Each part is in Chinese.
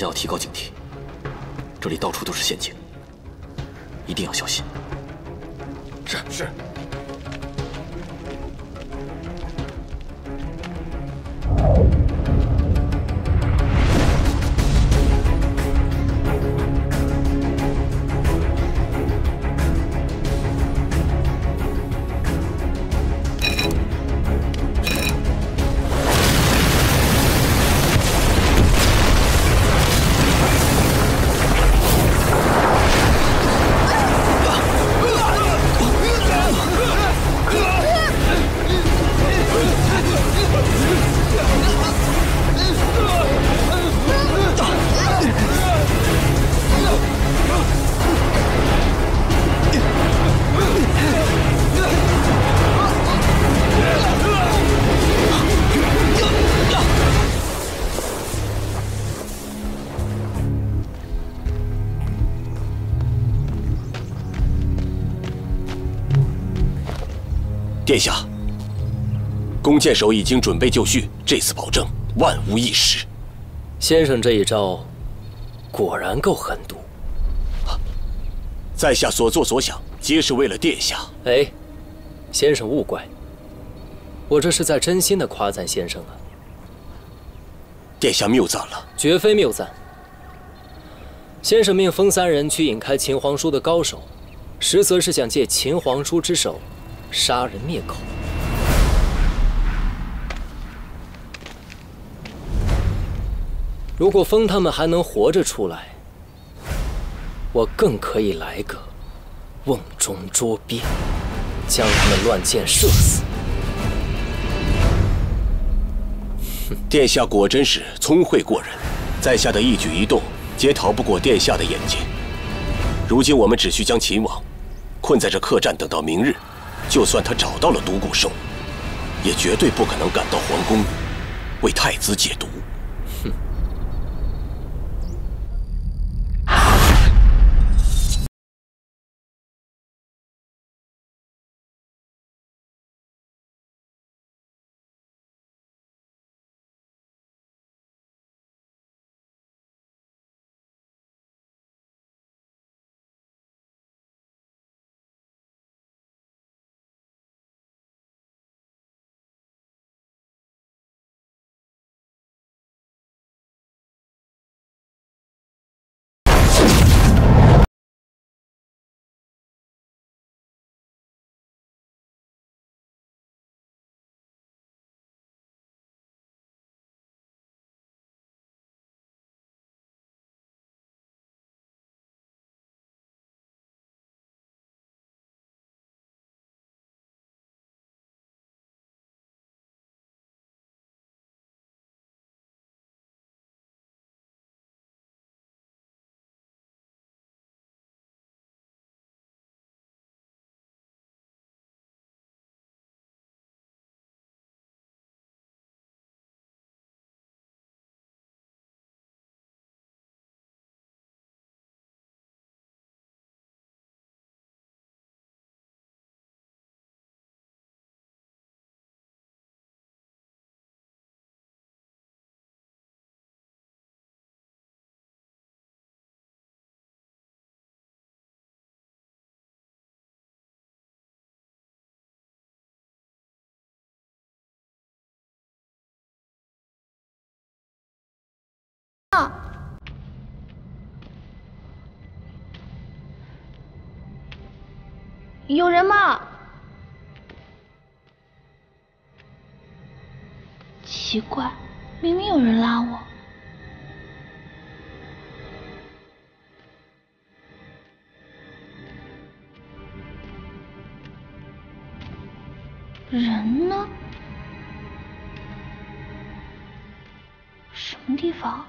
大家要提高警惕，这里到处都是陷阱，一定要小心。是是。殿下，弓箭手已经准备就绪，这次保证万无一失。先生这一招，果然够狠毒。在下所作所想，皆是为了殿下。哎，先生勿怪，我这是在真心的夸赞先生啊。殿下谬赞了，绝非谬赞。先生命封三人去引开秦皇叔的高手，实则是想借秦皇叔之手。杀人灭口。如果封他们还能活着出来，我更可以来个瓮中捉鳖，将他们乱箭射死。殿下果真是聪慧过人，在下的一举一动皆逃不过殿下的眼睛。如今我们只需将秦王困在这客栈，等到明日。就算他找到了独孤兽，也绝对不可能赶到皇宫为太子解毒。有人吗？奇怪，明明有人拉我。人呢？什么地方？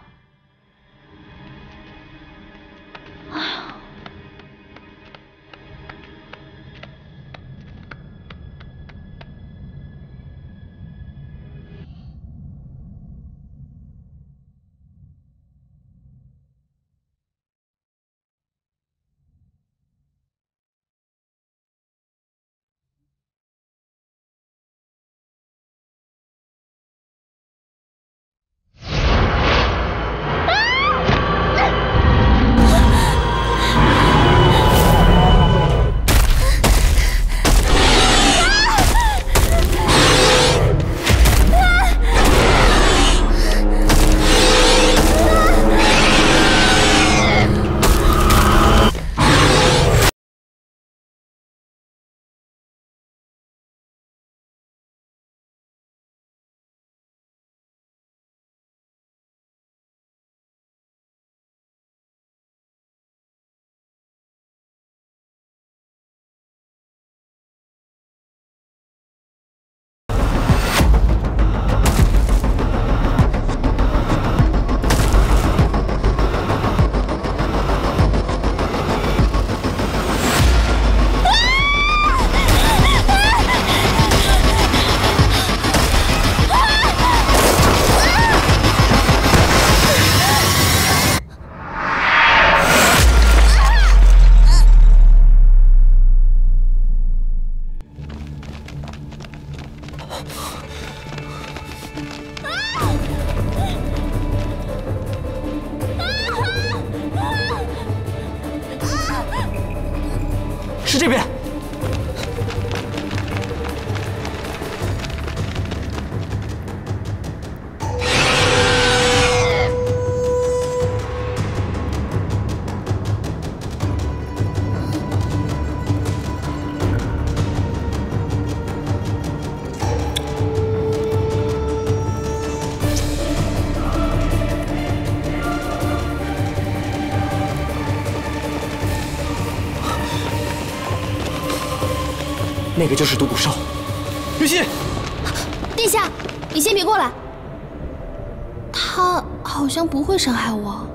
就是独孤兽。玉溪，殿下，你先别过来。他好像不会伤害我。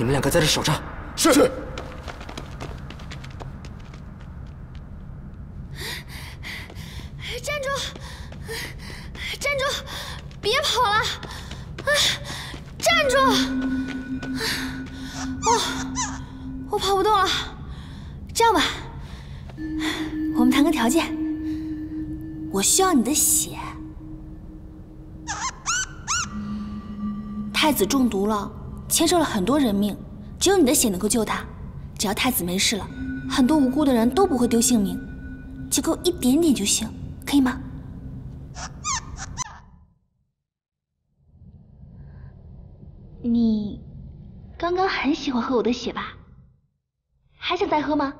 你们两个在这守着。是是。站住！站住！别跑了！啊！站住！哦，我跑不动了。这样吧，我们谈个条件。我需要你的血。太子中毒了，牵涉了很多人命，只有你的血能够救他。只要太子没事了，很多无辜的人都不会丢性命。就够一点点就行，可以吗？你刚刚很喜欢喝我的血吧？还想再喝吗？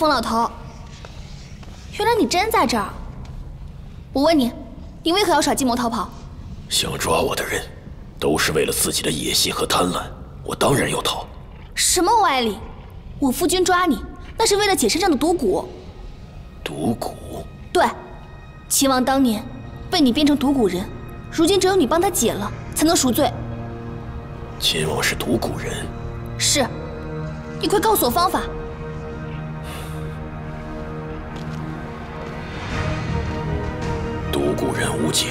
疯老头！原来你真在这儿。我问你，你为何要耍计谋逃跑？想抓我的人，都是为了自己的野心和贪婪，我当然要逃。什么歪理！我夫君抓你，那是为了解身上的毒蛊。毒蛊？对，秦王当年被你变成毒蛊人，如今只有你帮他解了，才能赎罪。秦王是毒蛊人？是。你快告诉我方法。毒蛊人无解。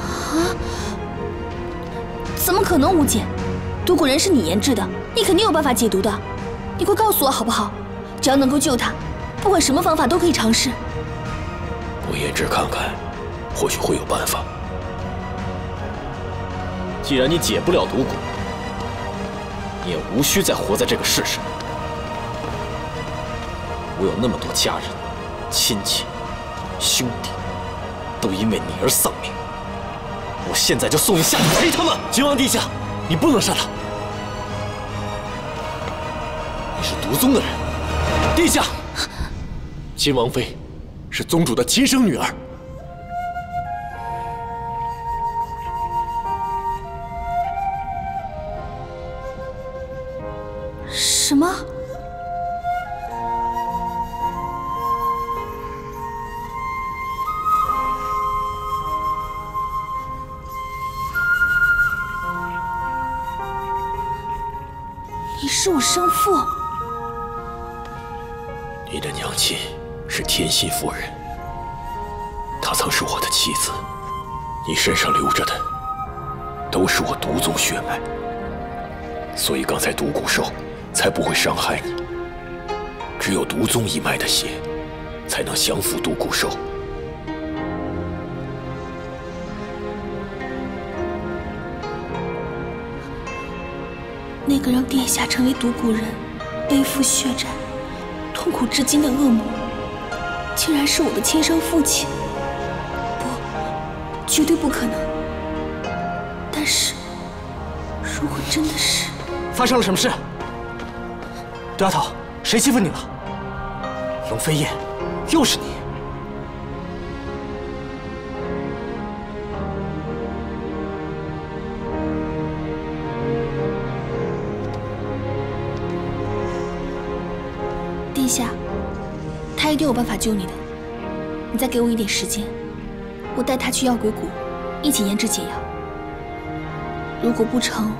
啊？怎么可能无解？毒蛊人是你研制的，你肯定有办法解毒的。你快告诉我好不好？只要能够救他，不管什么方法都可以尝试。我研制看看，或许会有办法。既然你解不了毒蛊，你也无需再活在这个世上。我有那么多家人、亲戚、兄弟，都因为你而丧命。我现在就送你下去陪他们。秦王殿下，你不能杀他。你是毒宗的人，殿下。秦王妃是宗主的亲生女儿。发生了什么事？杜丫头，谁欺负你了？龙飞燕，又是你！殿下，他一定有办法救你的。你再给我一点时间，我带他去药鬼谷，一起研制解药。如果不成，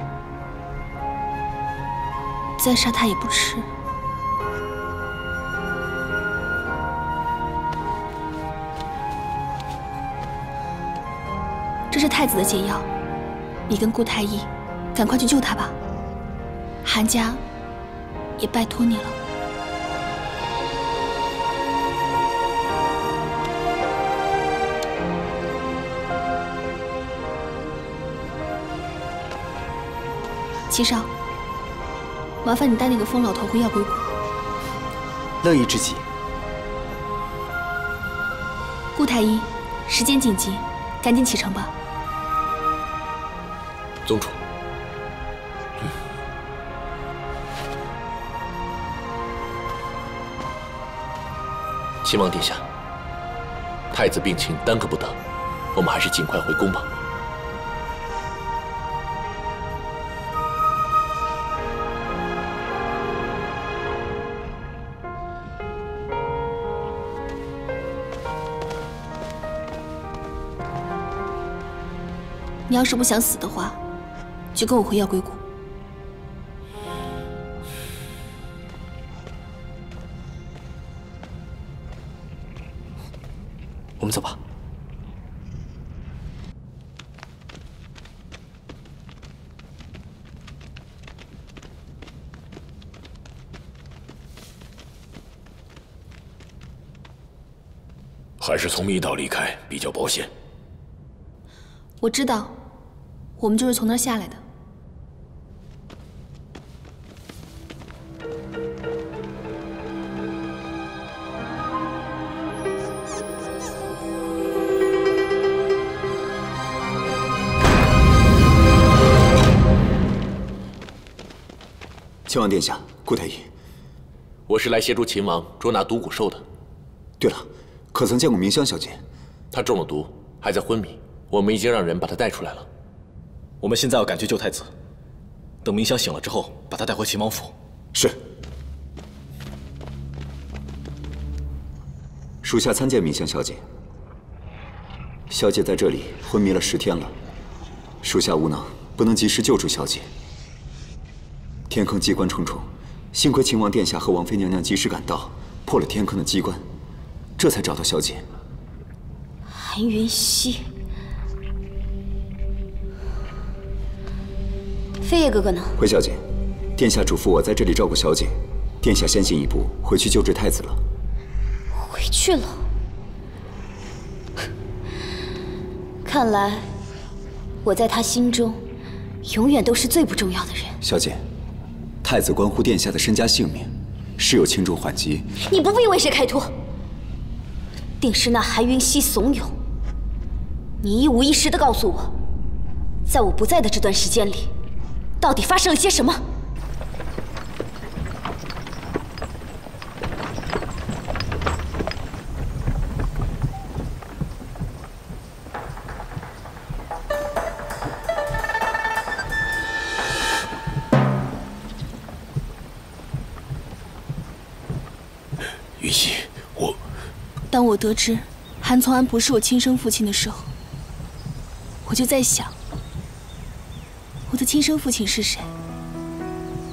再杀他也不迟。这是太子的解药，你跟顾太医赶快去救他吧。韩家也拜托你了。七少，麻烦你带那个疯老头回药鬼谷。乐意之极。顾太医，时间紧急，赶紧启程吧。宗主，秦王殿下，太子病情耽搁不得，我们还是尽快回宫吧。你要是不想死的话，就跟我回药鬼谷。我们走吧。还是从密道离开比较保险。我知道，我们就是从那儿下来的。秦王殿下，顾太医，我是来协助秦王捉拿毒蛊兽的。对了，可曾见过明香小姐？她中了毒，还在昏迷。我们已经让人把她带出来了。我们现在要赶去救太子，等明香醒了之后，把她带回秦王府。是。属下参见明香小姐。小姐在这里昏迷了十天了，属下无能，不能及时救助小姐。天坑机关重重，幸亏秦王殿下和王妃娘娘及时赶到，破了天坑的机关，这才找到小姐。韩云溪，飞叶哥哥呢？回小姐，殿下嘱咐我在这里照顾小姐。殿下先行一步回去救治太子了。回去了。看来我在他心中永远都是最不重要的人。小姐，太子关乎殿下的身家性命，事有轻重缓急。你不必为谁开脱，定是那韩云溪怂恿。你一五一十的告诉我，在我不在的这段时间里，到底发生了些什么？云溪，我当我得知韩从安不是我亲生父亲的时候，我就在想，我的亲生父亲是谁？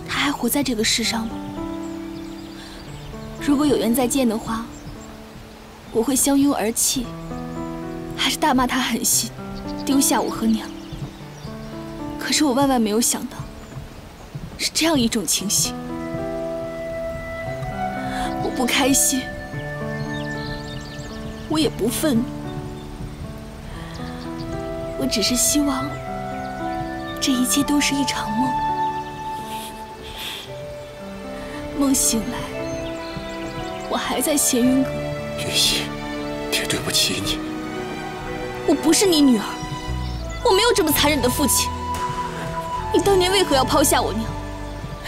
他还活在这个世上吗？如果有缘再见的话，我会相拥而泣，还是大骂他狠心，丢下我和娘？可是我万万没有想到，是这样一种情形。我不开心，我也不愤怒，我只是希望这一切都是一场梦。梦醒来，我还在闲云阁。云溪，爹对不起你。我不是你女儿，我没有这么残忍的父亲。你当年为何要抛下我娘？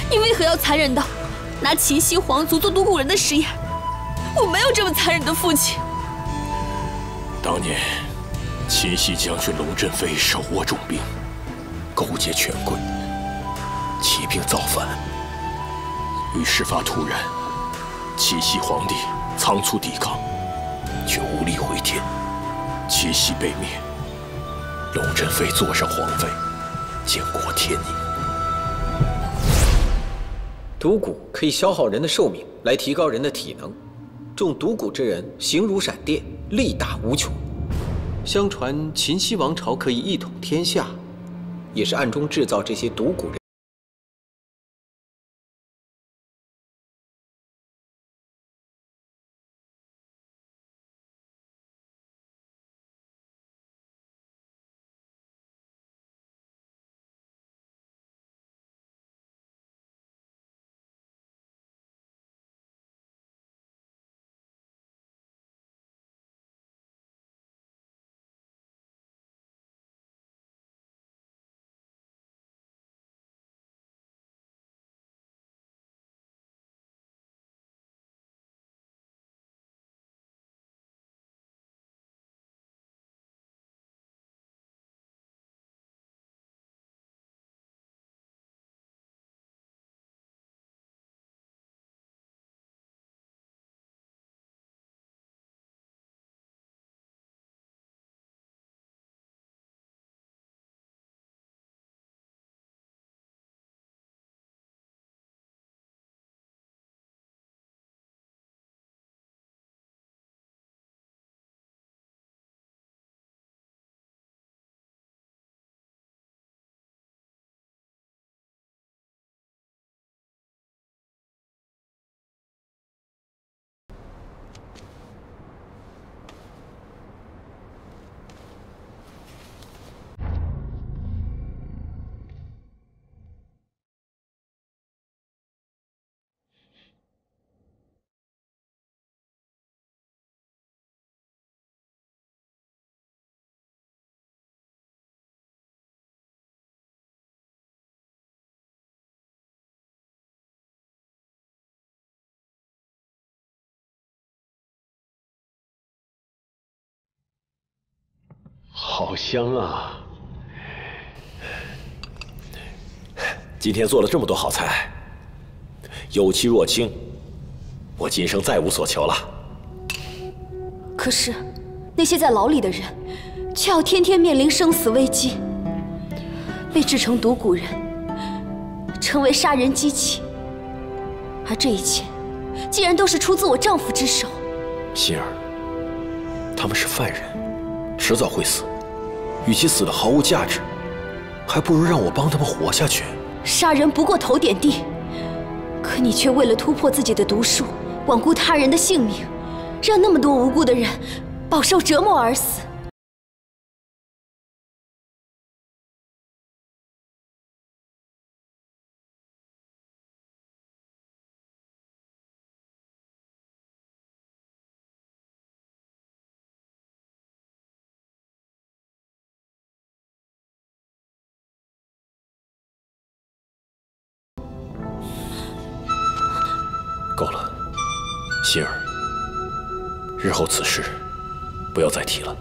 你为何要残忍到拿秦西皇族做独孤人的实验？我没有这么残忍的父亲。当年，秦西将军龙振飞手握重兵，勾结权贵，起兵造反。于事发突然，七夕皇帝仓促抵抗，却无力回天，七夕被灭，龙振飞坐上皇位，建国天宁。毒蛊可以消耗人的寿命，来提高人的体能。中毒蛊之人形如闪电，力大无穷。相传秦西王朝可以一统天下，也是暗中制造这些毒蛊人。好香啊！今天做了这么多好菜，有妻若卿，我今生再无所求了。可是，那些在牢里的人，却要天天面临生死危机，被制成毒蛊人，成为杀人机器。而这一切，竟然都是出自我丈夫之手。心儿，他们是犯人，迟早会死。与其死的毫无价值，还不如让我帮他们活下去。杀人不过头点地，可你却为了突破自己的毒术，罔顾他人的性命，让那么多无辜的人饱受折磨而死。后此事不要再提了。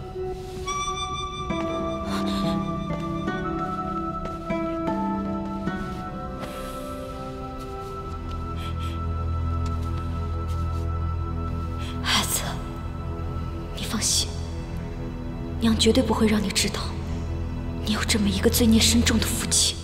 孩子，你放心，娘绝对不会让你知道，你有这么一个罪孽深重的父亲。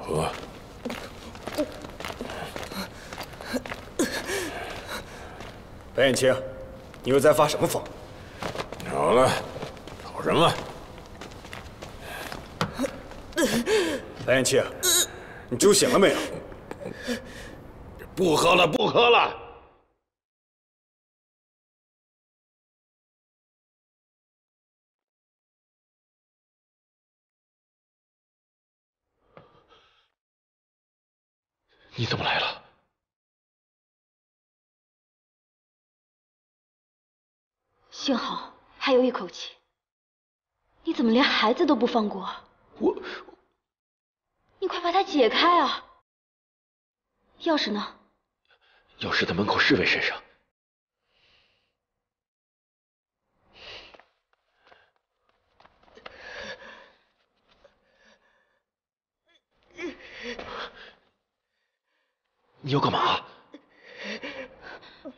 喝。白燕青，你又在发什么疯？好了，吵什么？白燕青，你酒醒了没有？不喝了，不喝了。你怎么来了？幸好还有一口气。你怎么连孩子都不放过？我……你快把它解开啊！钥匙呢？钥匙在门口侍卫身上。你要干嘛？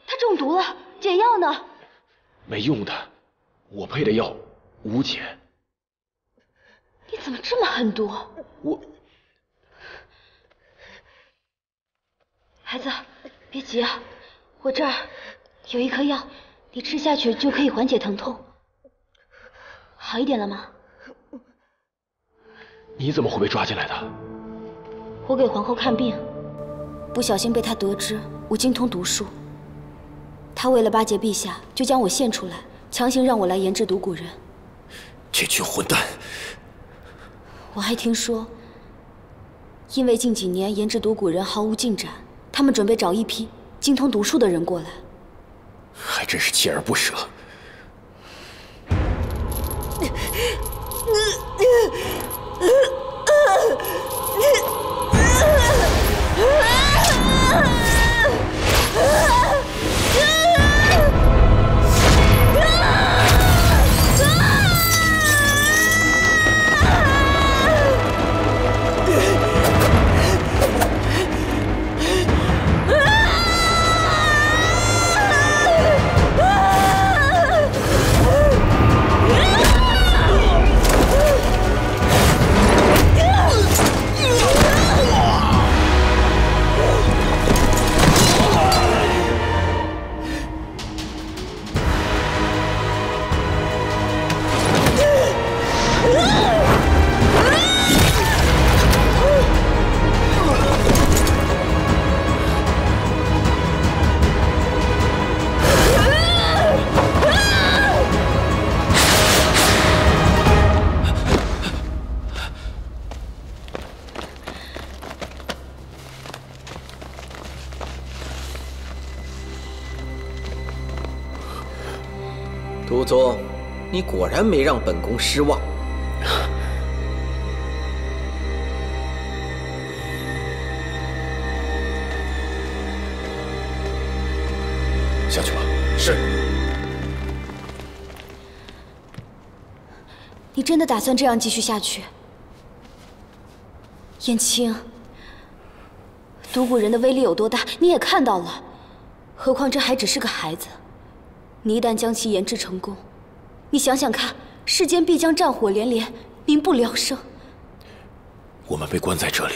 他中毒了，解药呢？没用的，我配的药无解。你怎么这么狠毒？我，孩子，别急啊，我这儿有一颗药，你吃下去就可以缓解疼痛。好一点了吗？你怎么会被抓进来的？我给皇后看病。不小心被他得知我精通毒术，他为了巴结陛下，就将我献出来，强行让我来研制毒蛊人。这群混蛋！我还听说，因为近几年研制毒蛊人毫无进展，他们准备找一批精通毒术的人过来。还真是锲而不舍。毒然没让本宫失望。下去吧。是。你真的打算这样继续下去？燕青，毒蛊人的威力有多大，你也看到了。何况这还只是个孩子。你一旦将其研制成功，你想想看，世间必将战火连连，民不聊生。我们被关在这里，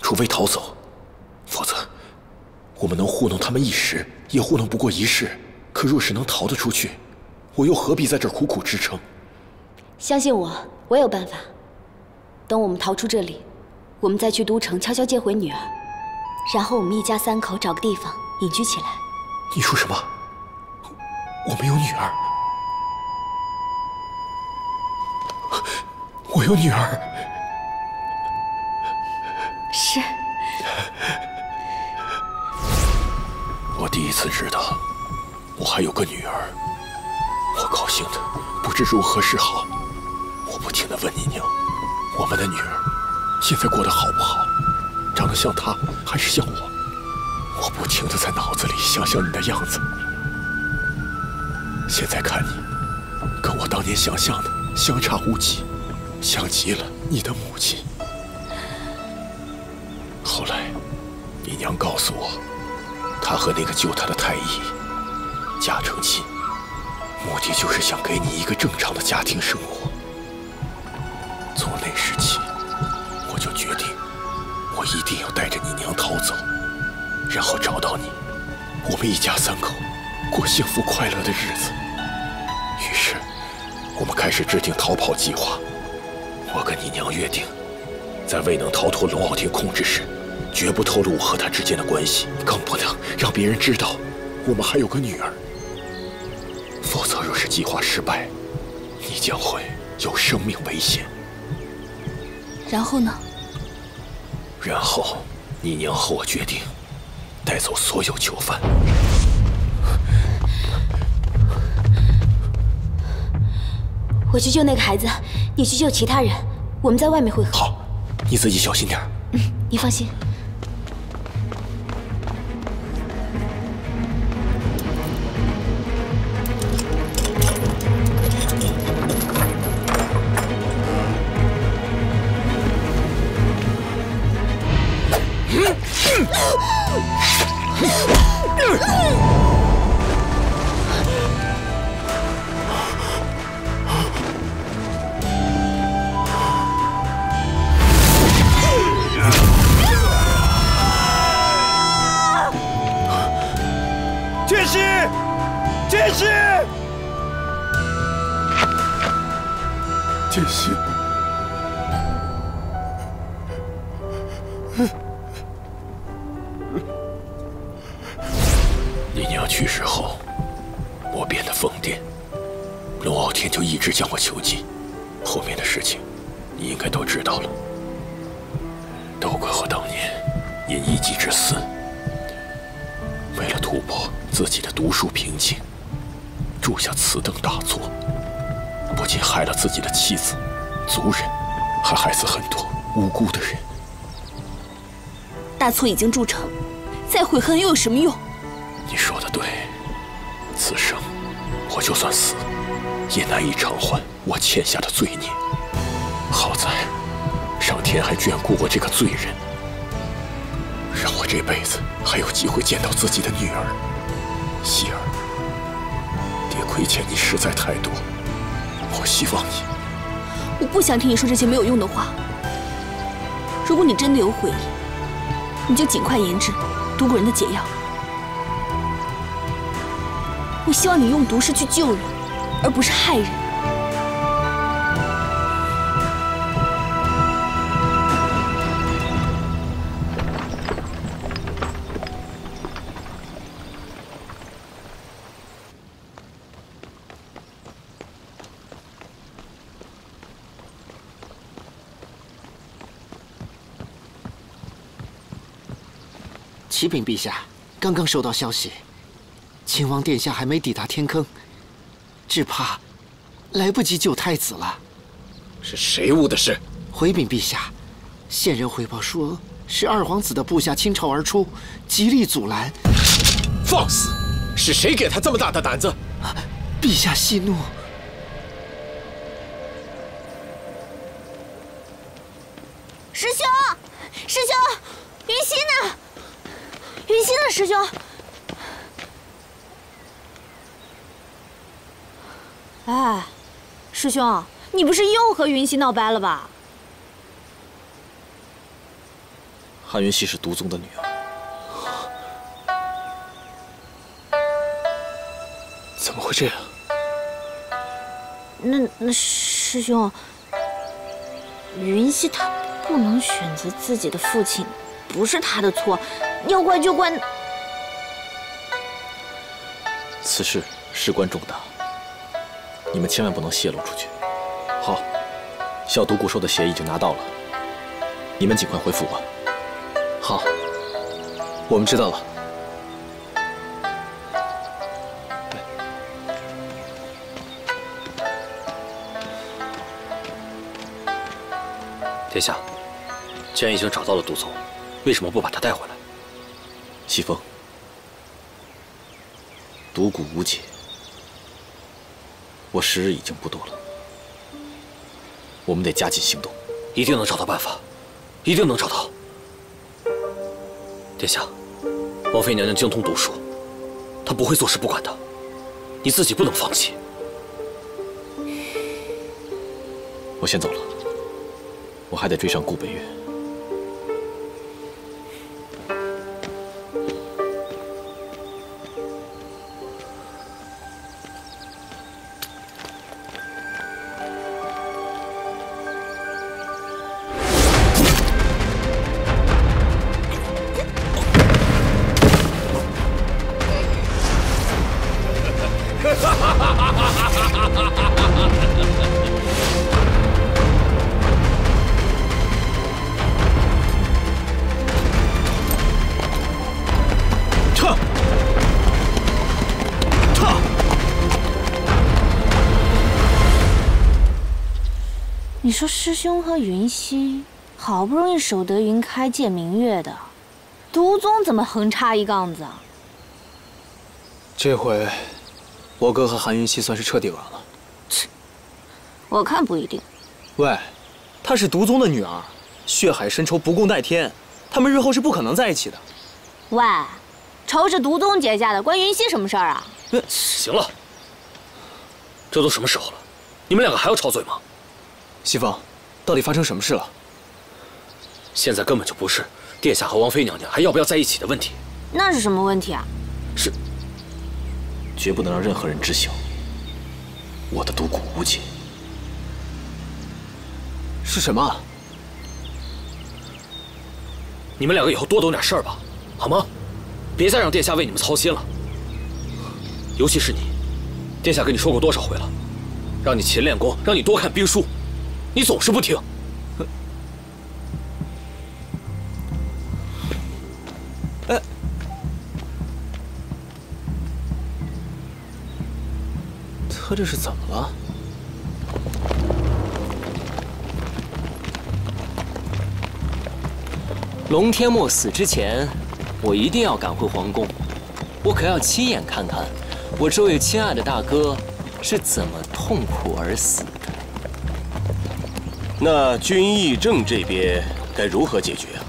除非逃走，否则我们能糊弄他们一时，也糊弄不过一世。可若是能逃得出去，我又何必在这苦苦支撑？相信我，我有办法。等我们逃出这里，我们再去都城悄悄接回女儿，然后我们一家三口找个地方隐居起来。你说什么？我没有女儿，我有女儿。是。我第一次知道，我还有个女儿，我高兴的不知如何是好。我不停的问你娘，我们的女儿现在过得好不好？长得像她还是像我？我不停的在脑子里想象你的样子。现在看你，跟我当年想象的相差无几，像极了你的母亲。后来，你娘告诉我，她和那个救她的太医假成亲，目的就是想给你一个正常的家庭生活。从那时起，我就决定，我一定要带着你娘逃走，然后找到你，我们一家三口。过幸福快乐的日子。于是，我们开始制定逃跑计划。我跟你娘约定，在未能逃脱龙傲天控制时，绝不透露我和他之间的关系，更不能让别人知道我们还有个女儿。否则，若是计划失败，你将会有生命危险。然后呢？然后，你娘和我决定，带走所有囚犯。我去救那个孩子，你去救其他人，我们在外面会合。好，你自己小心点。嗯，你放心。错已经铸成，再悔恨又有什么用？你说的对，此生我就算死，也难以偿还我欠下的罪孽。好在上天还眷顾我这个罪人，让我这辈子还有机会见到自己的女儿希儿。爹亏欠你实在太多，我希望你……我不想听你说这些没有用的话。如果你真的有悔意，你就尽快研制毒蛊人的解药。我希望你用毒是去救人，而不是害人。启禀陛下，刚刚收到消息，秦王殿下还没抵达天坑，只怕来不及救太子了。是谁误的事？回禀陛下，线人回报说是二皇子的部下倾巢而出，极力阻拦。放肆！是谁给他这么大的胆子？陛下息怒。师兄，师兄，云溪呢？云溪呢，师兄？哎，师兄，你不是又和云溪闹掰了吧？韩云溪是毒宗的女儿，怎么会这样？那那师兄，云溪她不能选择自己的父亲，不是她的错，要怪就怪……此事事关重大，你们千万不能泄露出去。好，小毒蛊兽的血已经拿到了，你们尽快回府吧。好，我们知道了。殿下，既然已经找到了毒宗，为什么不把他带回来？西风，毒蛊无解，我时日已经不多了，我们得加紧行动，一定能找到办法，一定能找到。殿下，王妃娘娘精通毒术，她不会坐视不管的，你自己不能放弃。我先走了，我还得追上顾北岳。守得云开见明月的，毒宗怎么横插一杠子啊？这回，我哥和韩云溪算是彻底完了。切，我看不一定。喂，她是毒宗的女儿，血海深仇不共戴天，他们日后是不可能在一起的。喂，仇是毒宗结下的，关云溪什么事儿啊？行了，这都什么时候了，你们两个还要吵嘴吗？西风，到底发生什么事了？现在根本就不是殿下和王妃娘娘还要不要在一起的问题。那是什么问题啊？是，绝不能让任何人知晓我的毒蛊无解。是什么？你们两个以后多懂点事儿吧，好吗？别再让殿下为你们操心了。尤其是你，殿下跟你说过多少回了，让你勤练功，让你多看兵书。你总是不听，他这是怎么了？龙天墨死之前，我一定要赶回皇宫，我可要亲眼看看我这位亲爱的大哥是怎么痛苦而死的。那军议政这边该如何解决啊？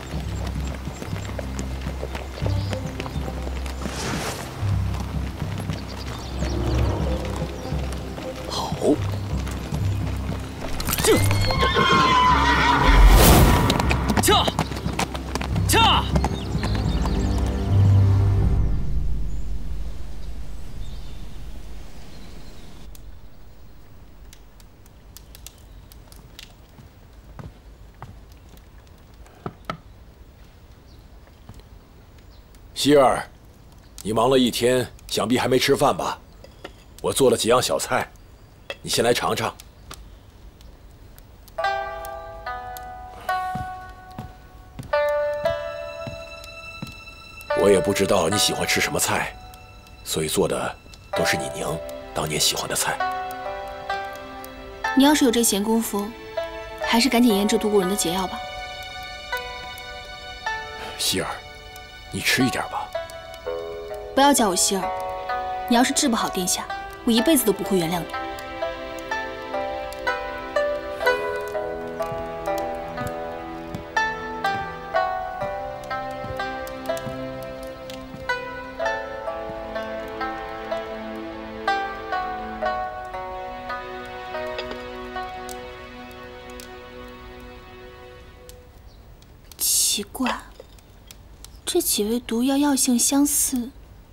希儿，你忙了一天，想必还没吃饭吧？我做了几样小菜，你先来尝尝。我也不知道你喜欢吃什么菜，所以做的都是你娘当年喜欢的菜。你要是有这闲工夫，还是赶紧研制独孤人的解药吧。希儿。你吃一点吧。不要叫我希儿，你要是治不好殿下，我一辈子都不会原谅你。几味毒药药性相似，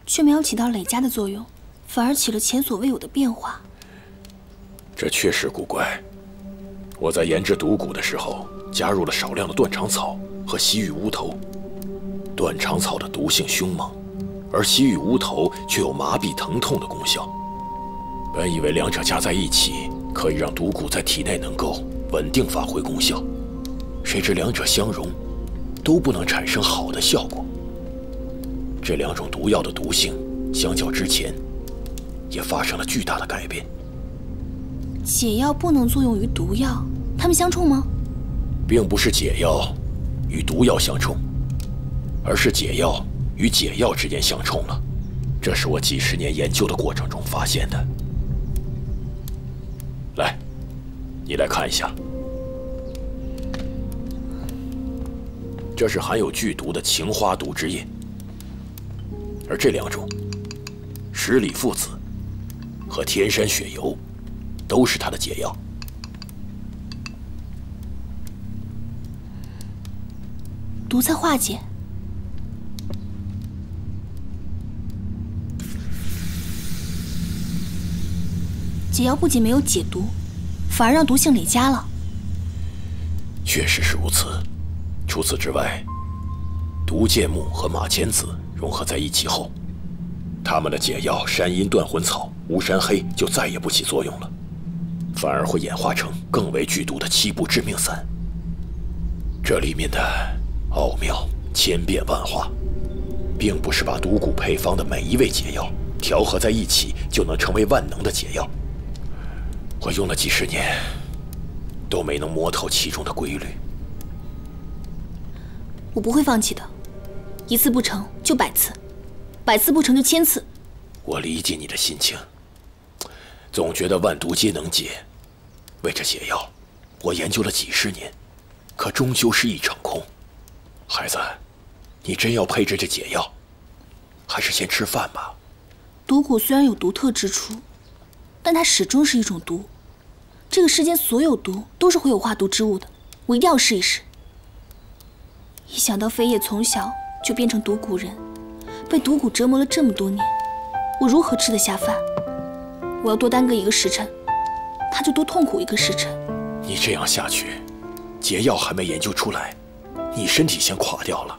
却没有起到累加的作用，反而起了前所未有的变化。这确实古怪。我在研制毒蛊的时候，加入了少量的断肠草和西域乌头。断肠草的毒性凶猛，而西域乌头却有麻痹疼痛的功效。本以为两者加在一起，可以让毒蛊在体内能够稳定发挥功效，谁知两者相融，都不能产生好的效果。这两种毒药的毒性，相较之前，也发生了巨大的改变。解药不能作用于毒药，它们相冲吗？并不是解药与毒药相冲，而是解药与解药之间相冲了。这是我几十年研究的过程中发现的。来，你来看一下，这是含有剧毒的情花毒之液。而这两种，十里父子和天山雪油，都是他的解药。毒在化解，解药不仅没有解毒，反而让毒性累加了。确实是如此。除此之外，毒剑木和马钱子。融合在一起后，他们的解药山阴断魂草、巫山黑就再也不起作用了，反而会演化成更为剧毒的七步致命散。这里面的奥妙千变万化，并不是把毒蛊配方的每一味解药调和在一起就能成为万能的解药。我用了几十年，都没能摸透其中的规律。我不会放弃的，一次不成就百次，百次不成就千次。我理解你的心情，总觉得万毒皆能解。为这解药，我研究了几十年，可终究是一场空。孩子，你真要配制这解药，还是先吃饭吧。毒蛊虽然有独特之处，但它始终是一种毒。这个世间所有毒都是会有化毒之物的，我一定要试一试。一想到飞叶从小就变成毒蛊人，被毒蛊折磨了这么多年，我如何吃得下饭？我要多耽搁一个时辰，他就多痛苦一个时辰。你这样下去，解药还没研究出来，你身体先垮掉了。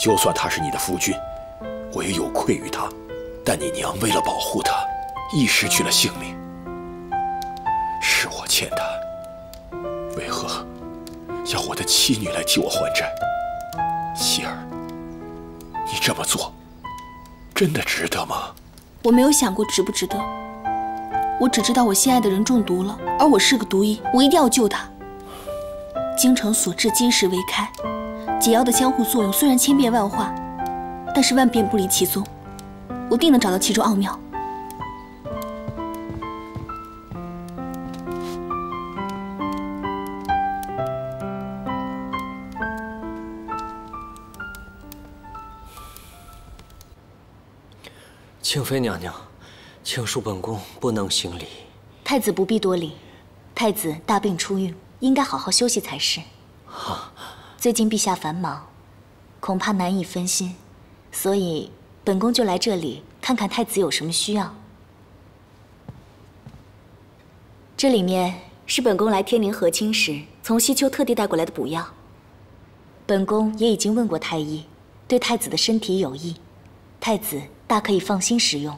就算他是你的夫君，我也有愧于他。但你娘为了保护他，亦失去了性命。是我欠他，为何要我的妻女来替我还债？希儿，你这么做，真的值得吗？我没有想过值不值得，我只知道我心爱的人中毒了，而我是个毒医，我一定要救他。精诚所至，金石为开。解药的相互作用虽然千变万化，但是万变不离其宗。我定能找到其中奥妙。庆妃娘娘，请恕本宫不能行礼。太子不必多礼，太子大病初愈，应该好好休息才是。最近陛下繁忙，恐怕难以分心，所以。本宫就来这里看看太子有什么需要。这里面是本宫来天宁和亲时从西丘特地带过来的补药。本宫也已经问过太医，对太子的身体有益，太子大可以放心食用。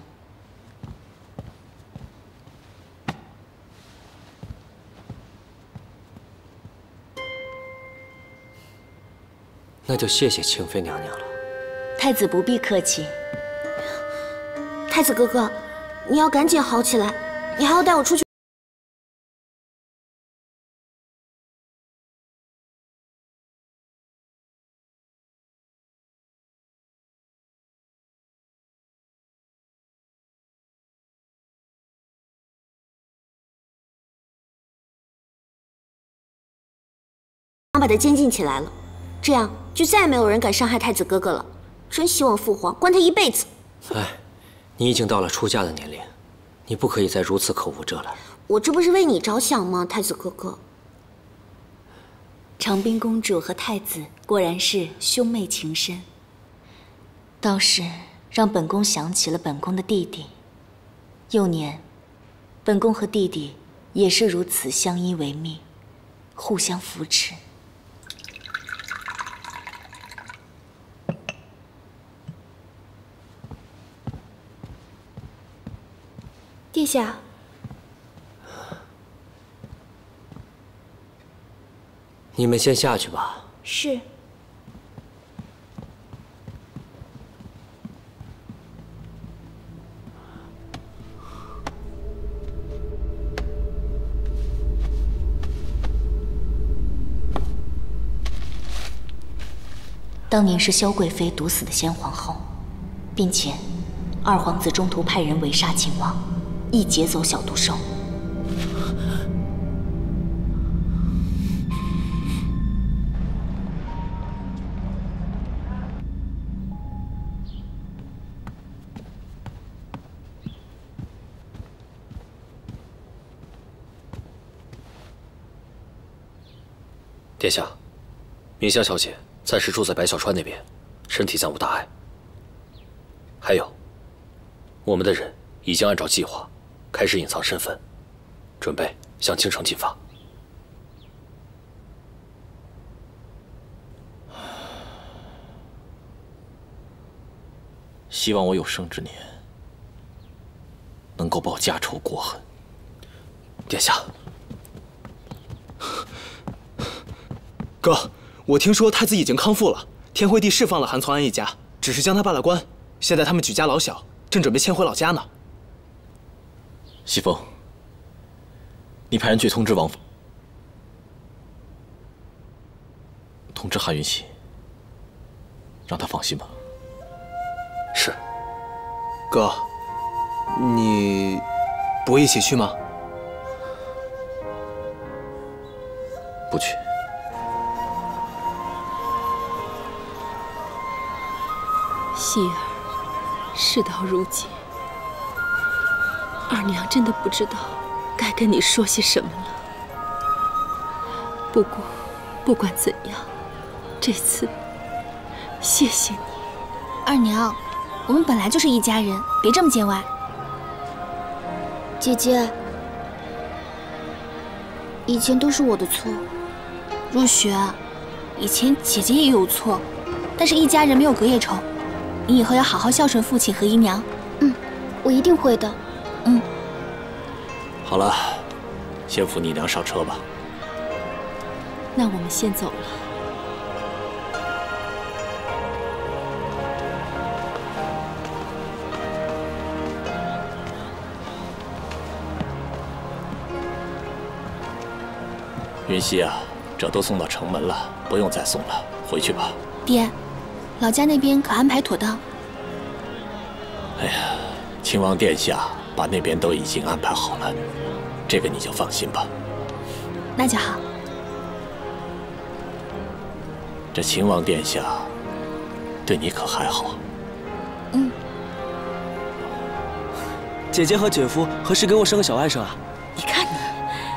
那就谢谢清妃娘娘了。太子不必客气。太子哥哥，你要赶紧好起来，你还要带我出去。把他监禁起来了，这样就再也没有人敢伤害太子哥哥了。真希望父皇关他一辈子。哎，你已经到了出嫁的年龄，你不可以再如此口无遮拦。我这不是为你着想吗，太子哥哥？长滨公主和太子果然是兄妹情深，倒是让本宫想起了本宫的弟弟。幼年，本宫和弟弟也是如此相依为命，互相扶持。殿下，你们先下去吧。是。当年是萧贵妃毒死的先皇后，并且二皇子中途派人围杀秦王。一劫走小毒兽。殿下，明香小姐暂时住在白小川那边，身体暂无大碍。还有，我们的人已经按照计划。开始隐藏身份，准备向京城进发。希望我有生之年能够报家仇国恨。殿下，哥，我听说太子已经康复了，天惠帝释放了韩从安一家，只是将他罢了官。现在他们举家老小正准备迁回老家呢。西风你派人去通知王府通知韩云溪让他放心吧。是哥你不一起去吗？不去。希儿事到如今二娘真的不知道该跟你说些什么了。不过，不管怎样，这次谢谢你，二娘。我们本来就是一家人，别这么见外。姐姐，以前都是我的错。若雪，以前姐姐也有错，但是一家人没有隔夜仇。你以后要好好孝顺父亲和姨娘。嗯，我一定会的。嗯。好了，先扶你娘上车吧。那我们先走了。云溪啊，这都送到城门了，不用再送了，回去吧。爹，老家那边可安排妥当？哎呀，亲王殿下把那边都已经安排好了，这个你就放心吧。那就好。这秦王殿下对你可还好？嗯。姐姐和姐夫何时给我生个小外甥啊？你看你，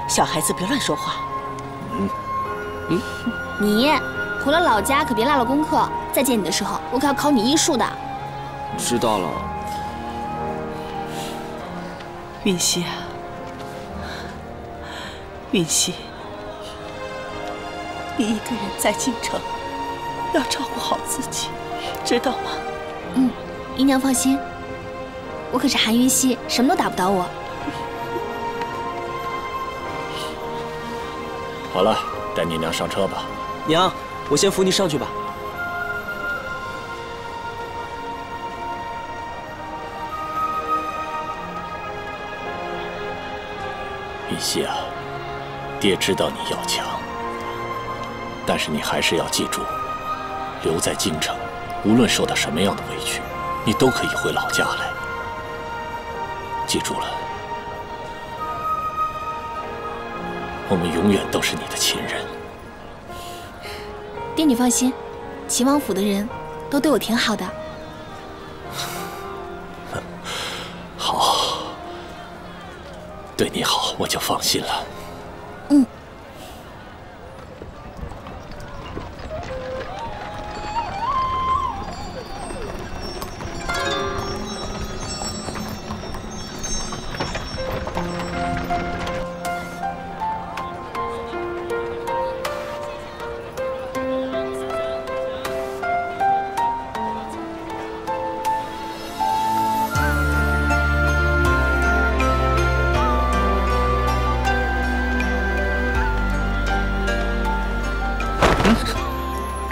小孩子别乱说话。嗯，嗯，你回了老家可别落了功课。再见你的时候，我可要考你医术的。知道了。云溪啊，云溪，你一个人在京城，要照顾好自己，知道吗？嗯，姨娘放心，我可是韩云溪，什么都打不倒我。好了，带你娘上车吧。娘，我先扶你上去吧。云溪啊，爹知道你要强，但是你还是要记住，留在京城，无论受到什么样的委屈，你都可以回老家来。记住了。我们永远都是你的亲人，爹，你放心，秦王府的人都对我挺好的。对你好，我就放心了。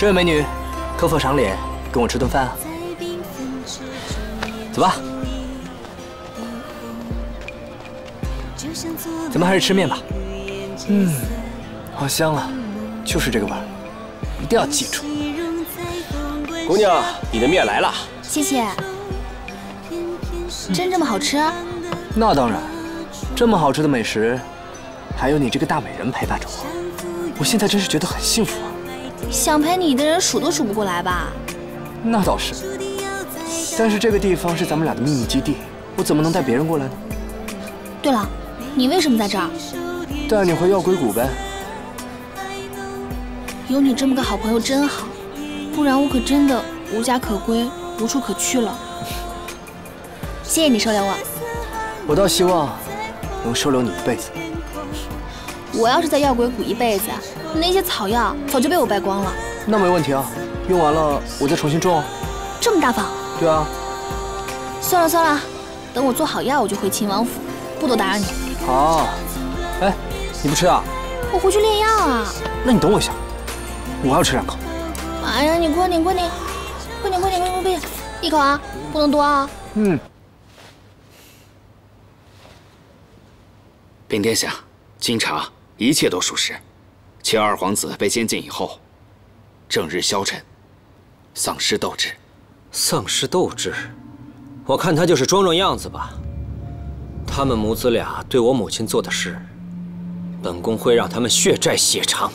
这位美女，可否赏脸跟我吃顿饭啊？走吧。咱们还是吃面吧。嗯，好香啊，就是这个味儿，一定要记住。姑娘，你的面来了。谢谢。真这么好吃？啊那当然，这么好吃的美食，还有你这个大美人陪伴着我，我现在真是觉得很幸福啊。想陪你的人数都数不过来吧？那倒是，但是这个地方是咱们俩的秘密基地，我怎么能带别人过来呢？对了，你为什么在这儿？带你回药鬼谷呗。有你这么个好朋友真好，不然我可真的无家可归，无处可去了。谢谢你收留我。我倒希望能收留你一辈子。我要是在药鬼谷一辈子。那些草药早就被我败光了，那没问题啊，用完了我再重新种。这么大方？对啊。算了算了，等我做好药，我就回秦王府，不多打扰你。好。哎，你不吃啊？我回去炼药啊。那你等我一下，我要吃两口。哎呀，你快点快点，快点快点快点快点，一口啊，不能多啊。嗯。禀殿下，经查，一切都属实。秦二皇子被监禁以后，整日消沉，丧失斗志。丧失斗志，我看他就是装装样子吧。他们母子俩对我母亲做的事，本宫会让他们血债血偿。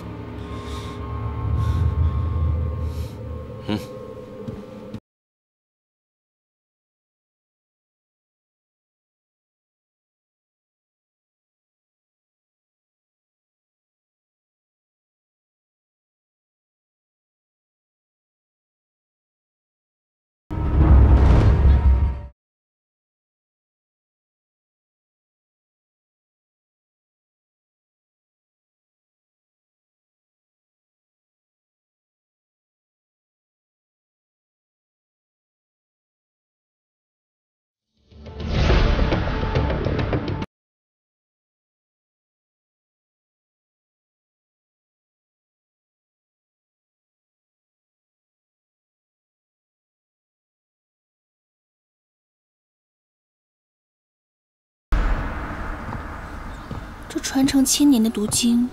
传承千年的毒经，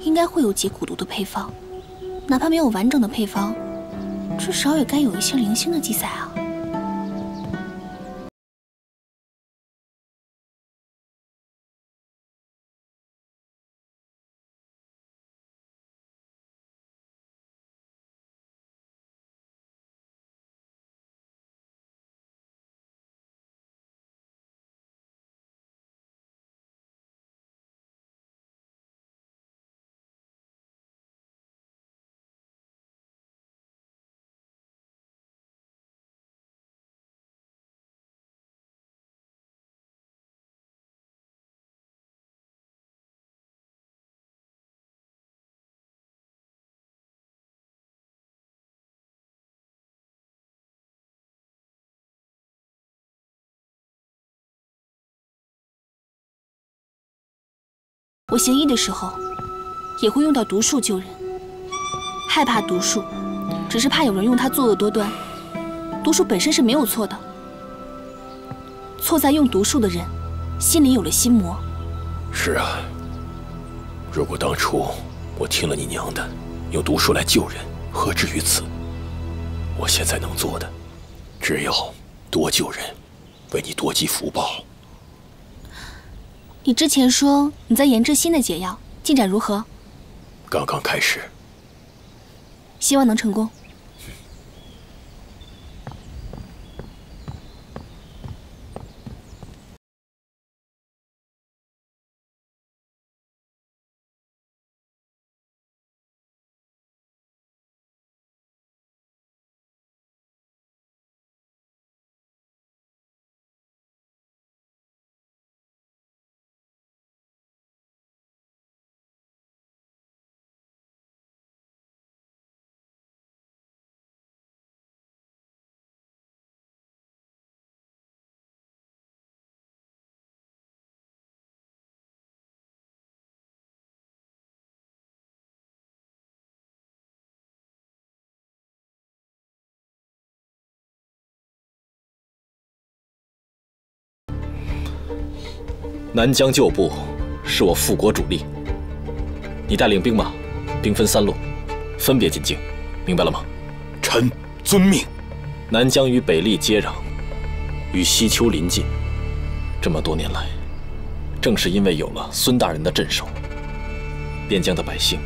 应该会有解蛊毒的配方，哪怕没有完整的配方，至少也该有一些零星的记载啊。我行医的时候，也会用到毒术救人。害怕毒术，只是怕有人用它作恶多端。毒术本身是没有错的，错在用毒术的人心里有了心魔。是啊，如果当初我听了你娘的，用毒术来救人，何至于此？我现在能做的，只有多救人，为你多积福报。你之前说你在研制新的解药，进展如何？刚刚开始，希望能成功。南疆旧部是我复国主力，你带领兵马，兵分三路，分别进京，明白了吗？臣遵命。南疆与北利接壤，与西丘邻近，这么多年来，正是因为有了孙大人的镇守，边疆的百姓。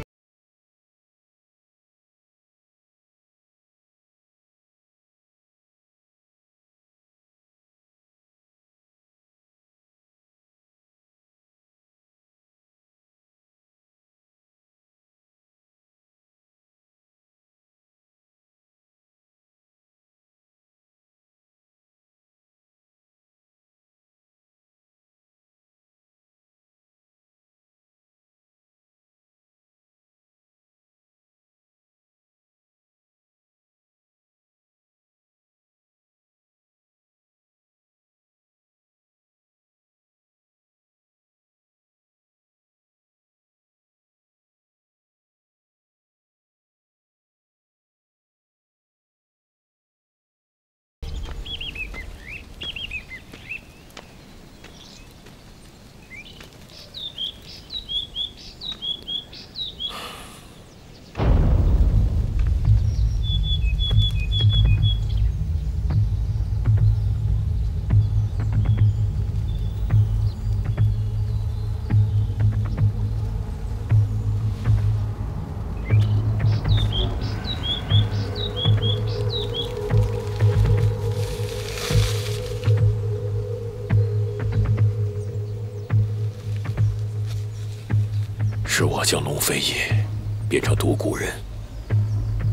将龙飞野变成独孤人，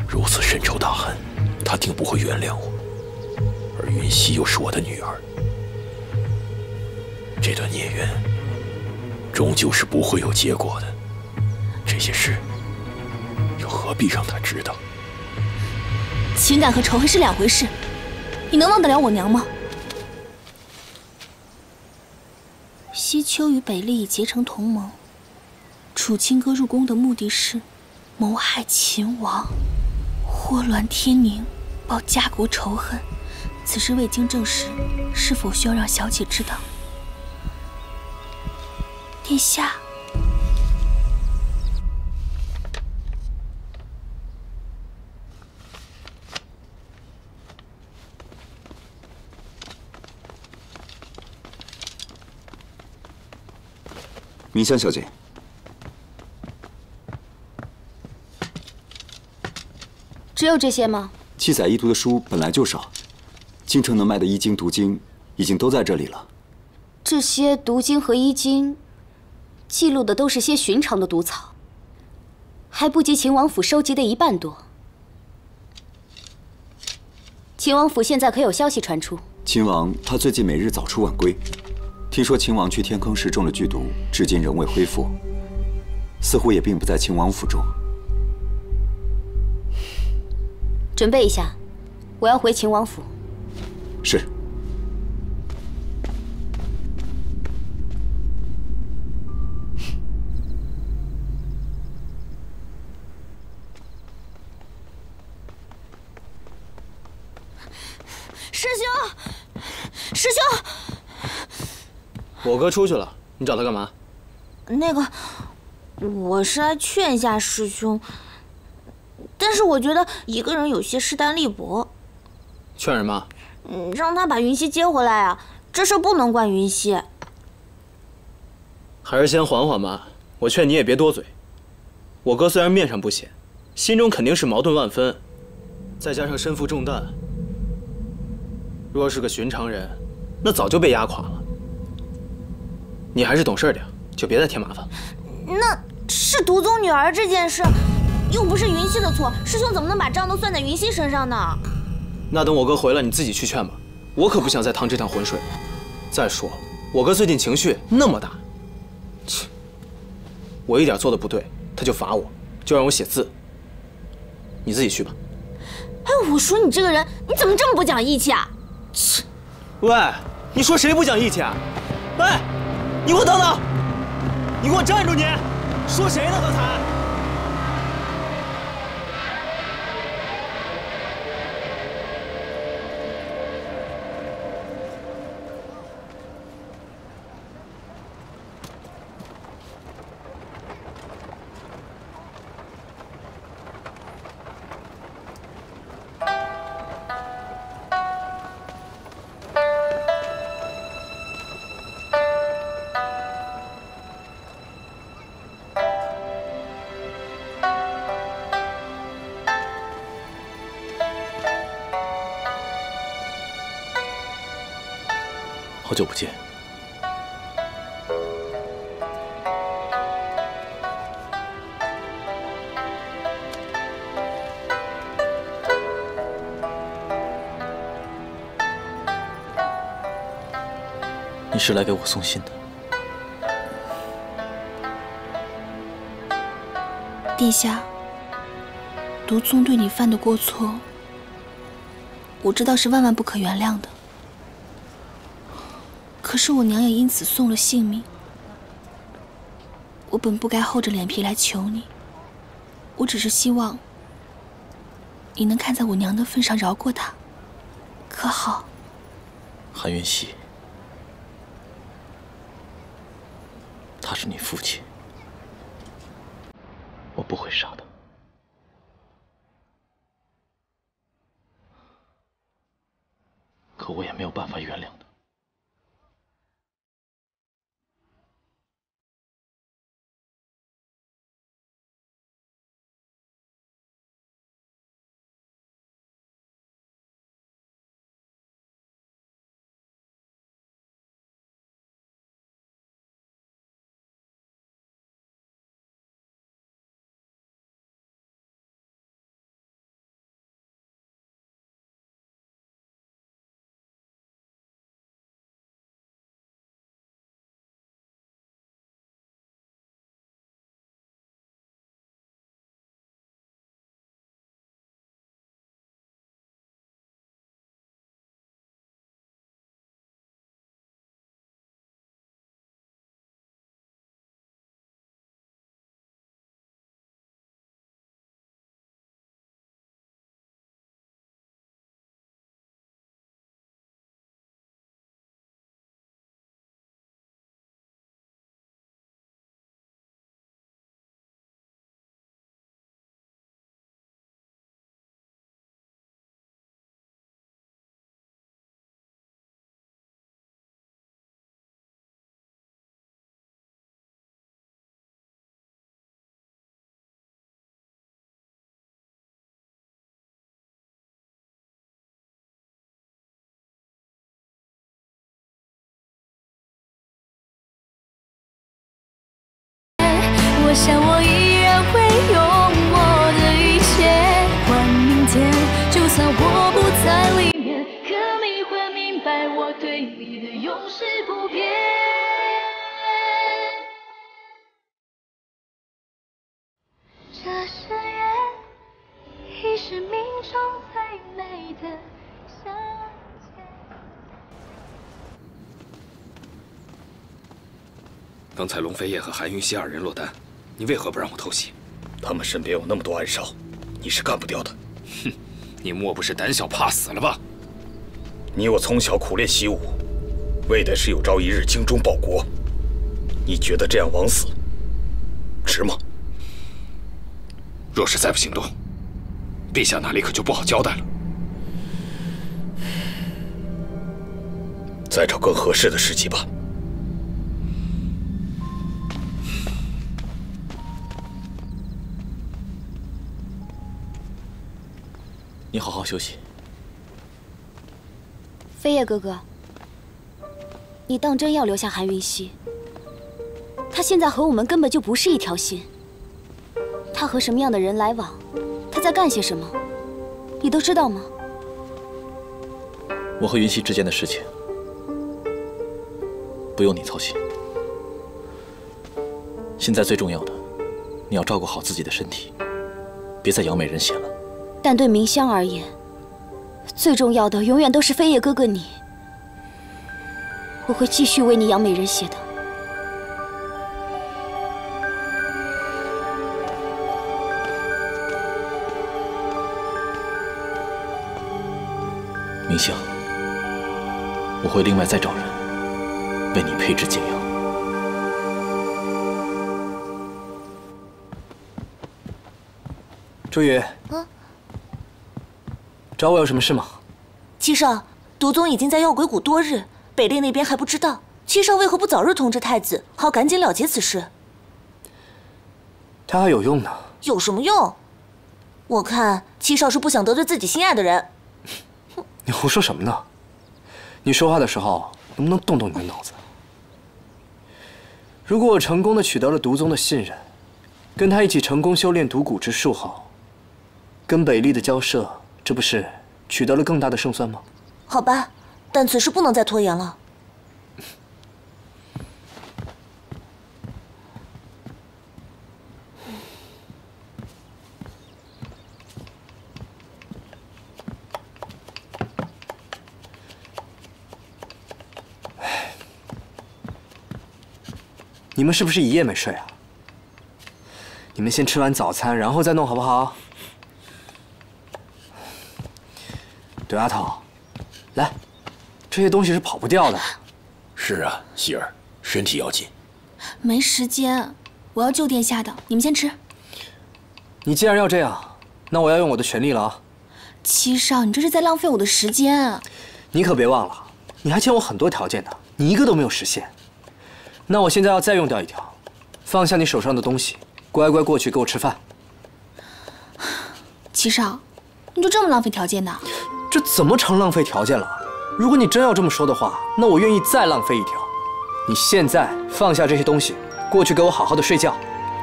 如此深仇大恨，他定不会原谅我。而云溪又是我的女儿，这段孽缘终究是不会有结果的。这些事又何必让他知道？情感和仇恨是两回事，你能忘得了我娘吗？西丘与北丽已结成同盟，楚清歌入宫的目的是谋害秦王，祸乱天宁，报家国仇恨。此事未经证实，是否需要让小姐知道？殿下，明香小姐，只有这些吗？记载医毒的书本来就少。京城能卖的医经、毒经，已经都在这里了。这些毒经和医经，记录的都是些寻常的毒草，还不及秦王府收集的一半多。秦王府现在可有消息传出？秦王他最近每日早出晚归，听说秦王去天坑时中了剧毒，至今仍未恢复，似乎也并不在秦王府中。准备一下，我要回秦王府。是。师兄，师兄，我哥出去了，你找他干嘛？那个，我是来劝一下师兄，但是我觉得一个人有些势单力薄。劝什么？嗯，让他把云溪接回来啊！这事不能怪云溪。还是先缓缓吧。我劝你也别多嘴。我哥虽然面上不显，心中肯定是矛盾万分，再加上身负重担，若是个寻常人，那早就被压垮了。你还是懂事点，就别再添麻烦了。那是独宗女儿这件事，又不是云溪的错，师兄怎么能把账都算在云溪身上呢？那等我哥回来，你自己去劝吧。我可不想再趟这趟浑水。再说，我哥最近情绪那么大，切，我一点做的不对，他就罚我，就让我写字。你自己去吧。哎，我说你这个人，你怎么这么不讲义气啊？切！喂，你说谁不讲义气啊？喂，你给我等等！你给我站住！你说谁呢？刚才。好久不见，你是来给我送信的？殿下，毒宗对你犯的过错，我知道是万万不可原谅的。可是我娘也因此送了性命。我本不该厚着脸皮来求你，我只是希望你能看在我娘的份上饶过她，可好？韩云溪，他是你父亲，我不会杀他，可我也没有办法原谅他。想我依然会用我的一切换明天，就算我不在里面，可你会明白我对你的永世不变。这誓言已是命中最美的相见。刚才龙飞燕和韩云熙二人落单，你为何不让我偷袭？他们身边有那么多暗哨，你是干不掉的。哼，你莫不是胆小怕死了吧？你我从小苦练习武，为的是有朝一日精忠报国。你觉得这样枉死，值吗？若是再不行动，陛下那里可就不好交代了。再找更合适的时机吧。你好好休息。飞叶哥哥，你当真要留下韩云溪？他现在和我们根本就不是一条心。他和什么样的人来往？他在干些什么？你都知道吗？我和云溪之间的事情，不用你操心。现在最重要的，你要照顾好自己的身体，别再养美人血了。但对明香而言，最重要的永远都是飞叶哥哥你。我会继续为你养美人血的。明香，我会另外再找人为你配制解药。朱宇，嗯，找我有什么事吗？七少，毒宗已经在药鬼谷多日，北烈那边还不知道。七少为何不早日通知太子，好赶紧了结此事？他还有用呢。有什么用？我看七少是不想得罪自己心爱的人。你胡说什么呢？你说话的时候能不能动动你的脑子？如果我成功的取得了毒宗的信任，跟他一起成功修炼毒蛊之术后，跟北丽的交涉，这不是取得了更大的胜算吗？好吧，但此事不能再拖延了。你们是不是一夜没睡啊？你们先吃完早餐，然后再弄，好不好？刘丫头，来，这些东西是跑不掉的。是啊，喜儿，身体要紧。没时间，我要救殿下的，你们先吃。你既然要这样，那我要用我的全力了啊！七少，你这是在浪费我的时间。你可别忘了，你还欠我很多条件呢，你一个都没有实现。那我现在要再用掉一条，放下你手上的东西，乖乖过去给我吃饭。七少，你就这么浪费条件的？这怎么成浪费条件了？如果你真要这么说的话，那我愿意再浪费一条。你现在放下这些东西，过去给我好好的睡觉，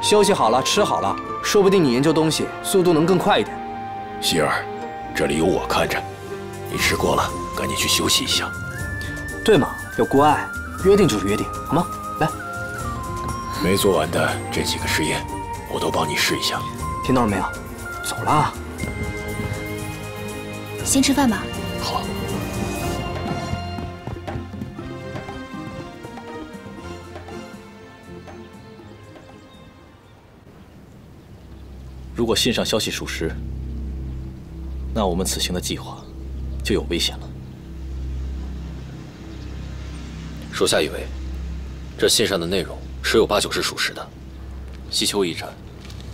休息好了，吃好了，说不定你研究东西速度能更快一点。希儿，这里有我看着，你吃过了，赶紧去休息一下。对嘛，要关爱，约定就是约定，好吗？来，没做完的这几个实验，我都帮你试一下。听到了没有？走了。先吃饭吧。好。如果信上消息属实，那我们此行的计划就有危险了。属下以为，这信上的内容十有八九是属实的。西丘一战，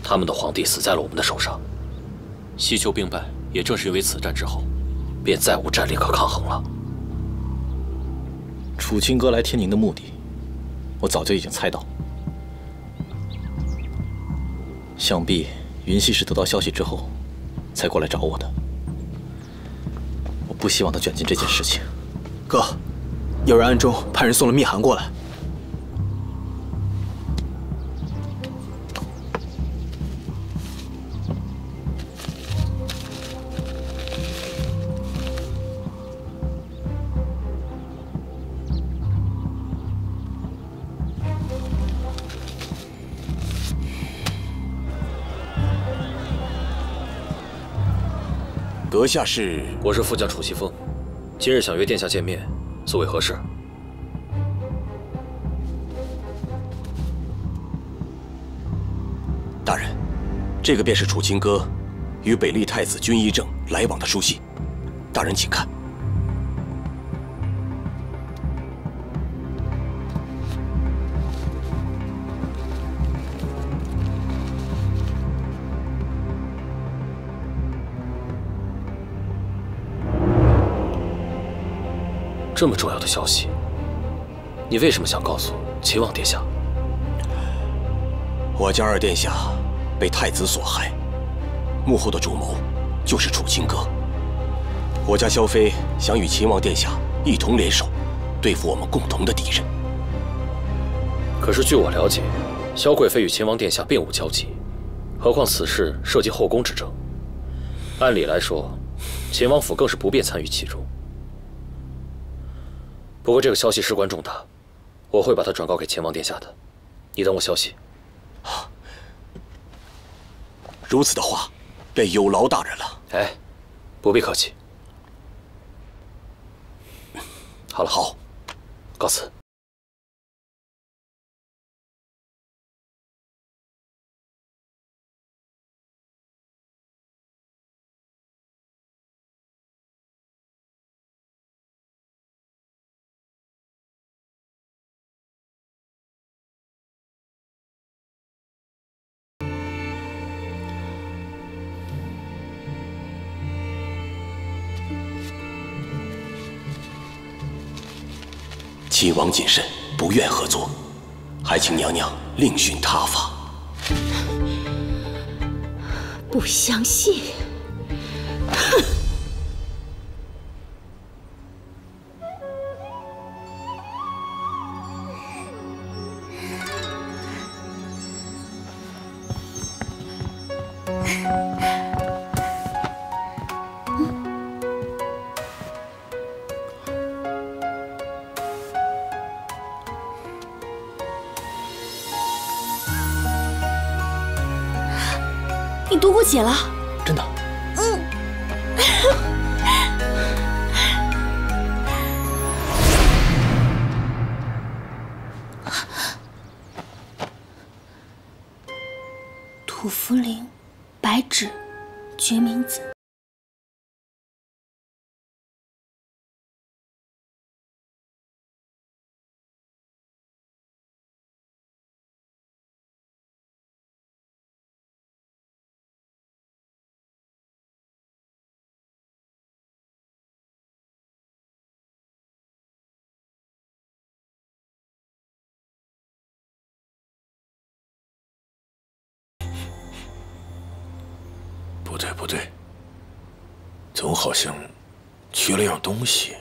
他们的皇帝死在了我们的手上。西丘兵败，也正是因为此战之后，便再无战力可抗衡了。楚清哥来天宁的目的，我早就已经猜到。想必云溪是得到消息之后，才过来找我的。我不希望他卷进这件事情。哥，有人暗中派人送了密函过来。下是？我是副将楚西风，今日想约殿下见面，所为何事？大人，这个便是楚清歌与北厉太子军医正来往的书信，大人请看。这么重要的消息，你为什么想告诉秦王殿下？我家二殿下被太子所害，幕后的主谋就是楚清歌。我家萧妃想与秦王殿下一同联手，对付我们共同的敌人。可是据我了解，萧贵妃与秦王殿下并无交集，何况此事涉及后宫之争，按理来说，秦王府更是不便参与其中。不过这个消息事关重大，我会把它转告给秦王殿下的。你等我消息。如此的话，便有劳大人了。哎，不必客气。好了，好，告辞。秦王谨慎，不愿合作，还请娘娘另寻他法。不相信？哼！你读过解了，总好像缺了样东西。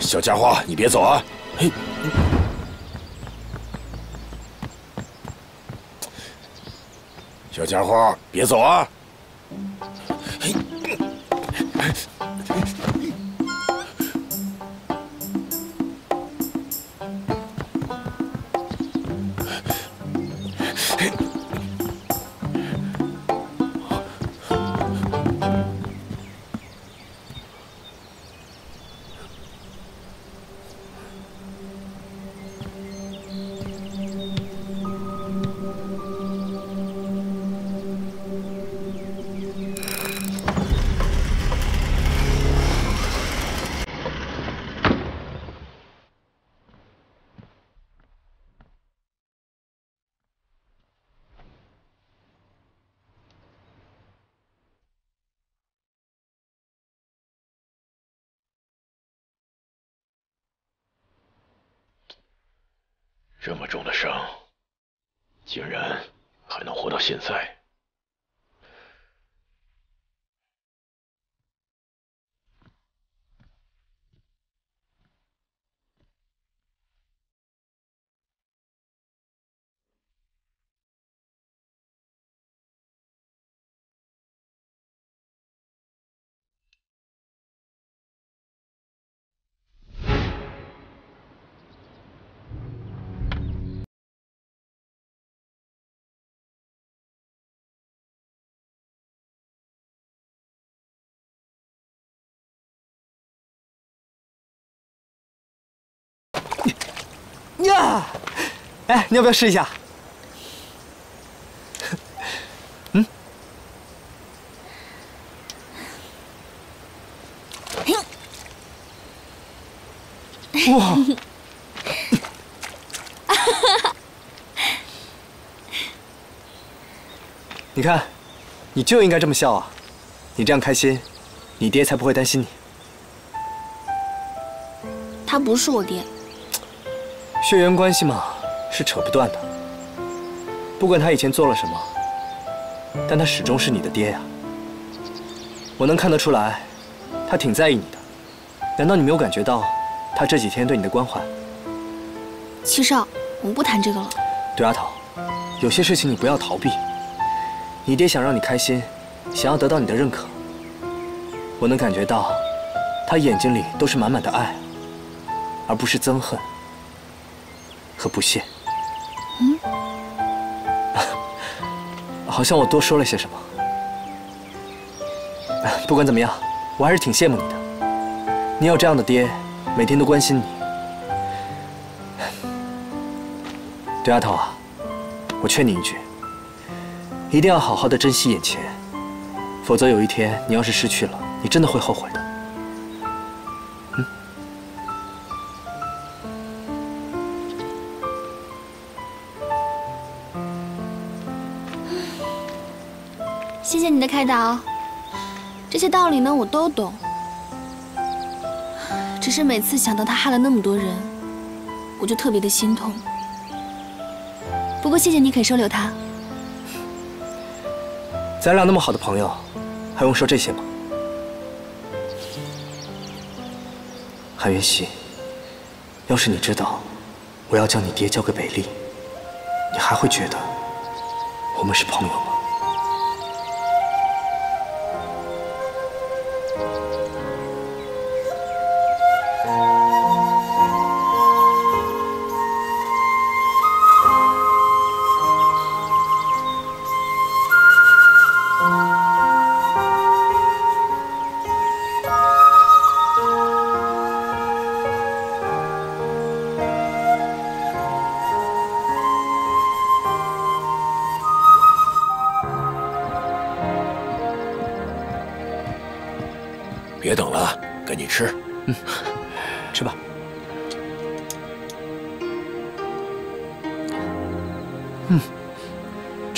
小家伙，你别走啊！嘿。小家伙，别走啊！现在。呀，哎，你要不要试一下？嗯，哇！你看，你就应该这么笑啊！你这样开心，你爹才不会担心你。他不是我爹。血缘关系嘛，是扯不断的。不管他以前做了什么，但他始终是你的爹呀。我能看得出来，他挺在意你的。难道你没有感觉到他这几天对你的关怀？七少，我们不谈这个了。对阿桃，有些事情你不要逃避。你爹想让你开心，想要得到你的认可。我能感觉到，他眼睛里都是满满的爱，而不是憎恨和不屑。嗯，好像我多说了些什么。不管怎么样，我还是挺羡慕你的。你有这样的爹，每天都关心你。对阿桃啊，我劝你一句，一定要好好的珍惜眼前，否则有一天你要是失去了，你真的会后悔的。开导，这些道理呢我都懂，只是每次想到他害了那么多人，我就特别的心痛。不过谢谢你肯收留他。咱俩那么好的朋友，还用说这些吗？韩云溪，要是你知道我要将你爹交给北丽，你还会觉得我们是朋友吗？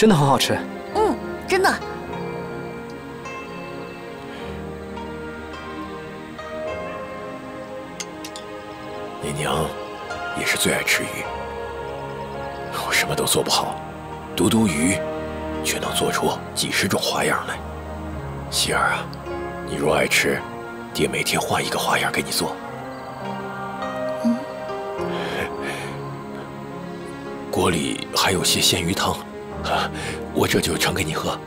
真的很好吃。嗯，真的。你娘也是最爱吃鱼，我什么都做不好，独独鱼却能做出几十种花样来。希儿啊，你若爱吃，爹每天换一个花样给你做。嗯，锅里还有些鲜鱼汤，啊，我这就盛给你喝。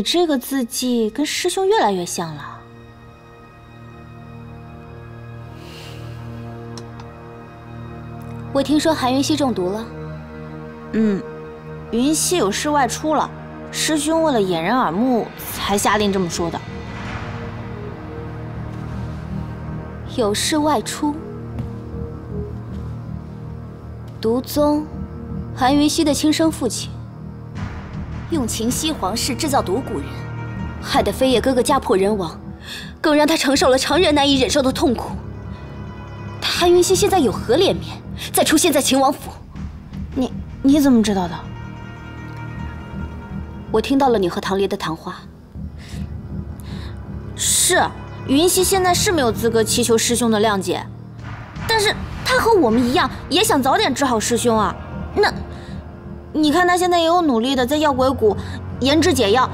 你这个字迹跟师兄越来越像了。我听说韩云溪中毒了。嗯，云溪有事外出了，师兄为了掩人耳目，才下令这么说的。有事外出？毒宗，韩云溪的亲生父亲。用秦西皇室制造毒蛊人，害得飞叶哥哥家破人亡，更让他承受了常人难以忍受的痛苦。韩云溪现在有何脸面再出现在秦王府？你你怎么知道的？我听到了你和唐离的谈话。是，云溪现在是没有资格祈求师兄的谅解，但是他和我们一样，也想早点治好师兄啊。你看他现在也有努力的在药鬼谷研制解药，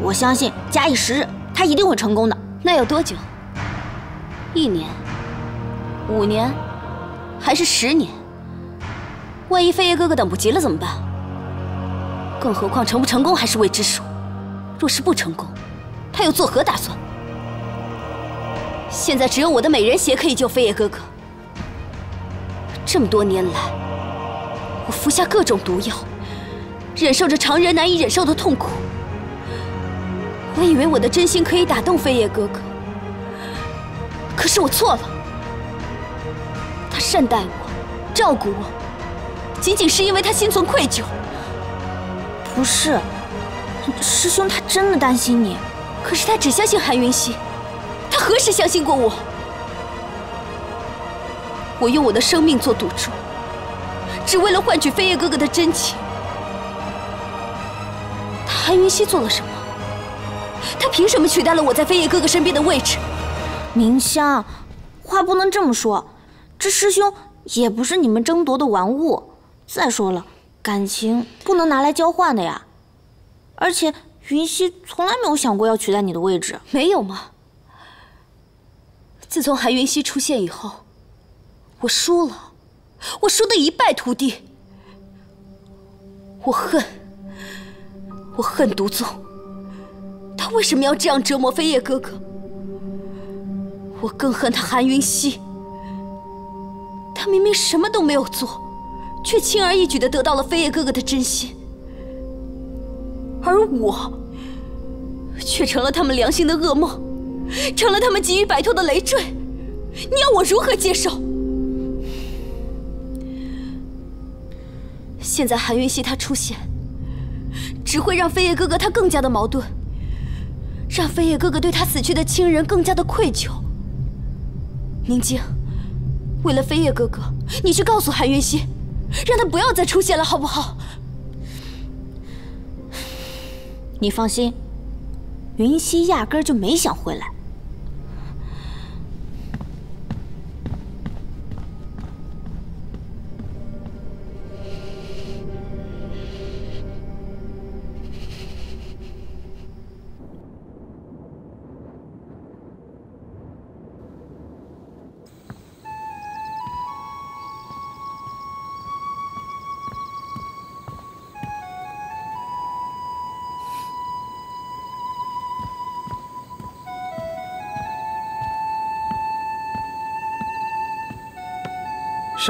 我相信假以时日，他一定会成功的。那要多久？一年？五年？还是十年？万一飞叶哥哥等不及了怎么办？更何况成不成功还是未知数。若是不成功，他又作何打算？现在只有我的美人血可以救飞叶哥哥。这么多年来，我服下各种毒药，忍受着常人难以忍受的痛苦。我以为我的真心可以打动飞叶哥哥，可是我错了。他善待我，照顾我，仅仅是因为他心存愧疚。不是，师兄他真的担心你，可是他只相信韩云溪，他何时相信过我？我用我的生命做赌注，只为了换取飞叶哥哥的真情。他韩云溪做了什么？他凭什么取代了我在飞叶哥哥身边的位置？明香，话不能这么说，这师兄也不是你们争夺的玩物。再说了，感情不能拿来交换的呀。而且云溪从来没有想过要取代你的位置，没有吗？自从韩云溪出现以后，我输了，我输得一败涂地。我恨，我恨独宗。他为什么要这样折磨飞叶哥哥？我更恨他韩云溪。他明明什么都没有做，却轻而易举的得到了飞叶哥哥的真心，而我却成了他们良心的噩梦，成了他们急于摆脱的累赘。你要我如何接受？现在韩云溪他出现，只会让飞叶哥哥他更加的矛盾。让飞叶哥哥对他死去的亲人更加的愧疚。宁静，为了飞叶哥哥，你去告诉韩云溪，让他不要再出现了，好不好？你放心，云溪压根就没想回来。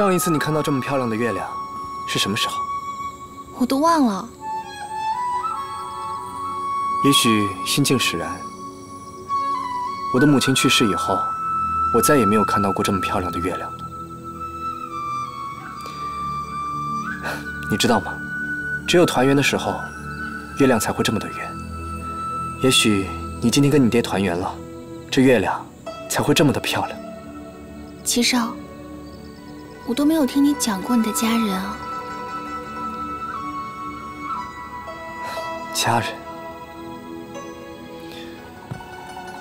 上一次你看到这么漂亮的月亮，是什么时候？我都忘了。也许心境使然。我的母亲去世以后，我再也没有看到过这么漂亮的月亮。你知道吗？只有团圆的时候，月亮才会这么的圆。也许你今天跟你爹团圆了，这月亮才会这么的漂亮。齐少。我都没有听你讲过你的家人啊，家人。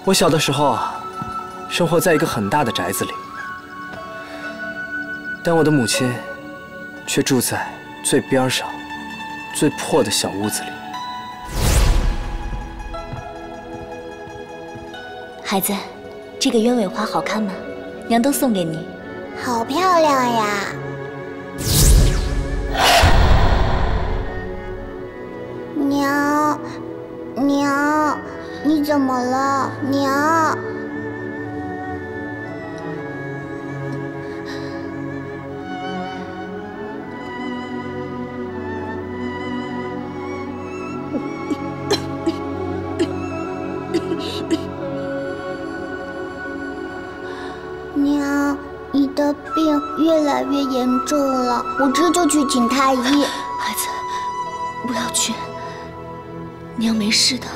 我小的时候啊，生活在一个很大的宅子里，但我的母亲却住在最边上、最破的小屋子里。孩子，这个鸢尾花好看吗？娘都送给你。好漂亮呀！娘，娘，你怎么了？娘。越来越严重了，我这就去请太医。孩子，不要去，娘没事的。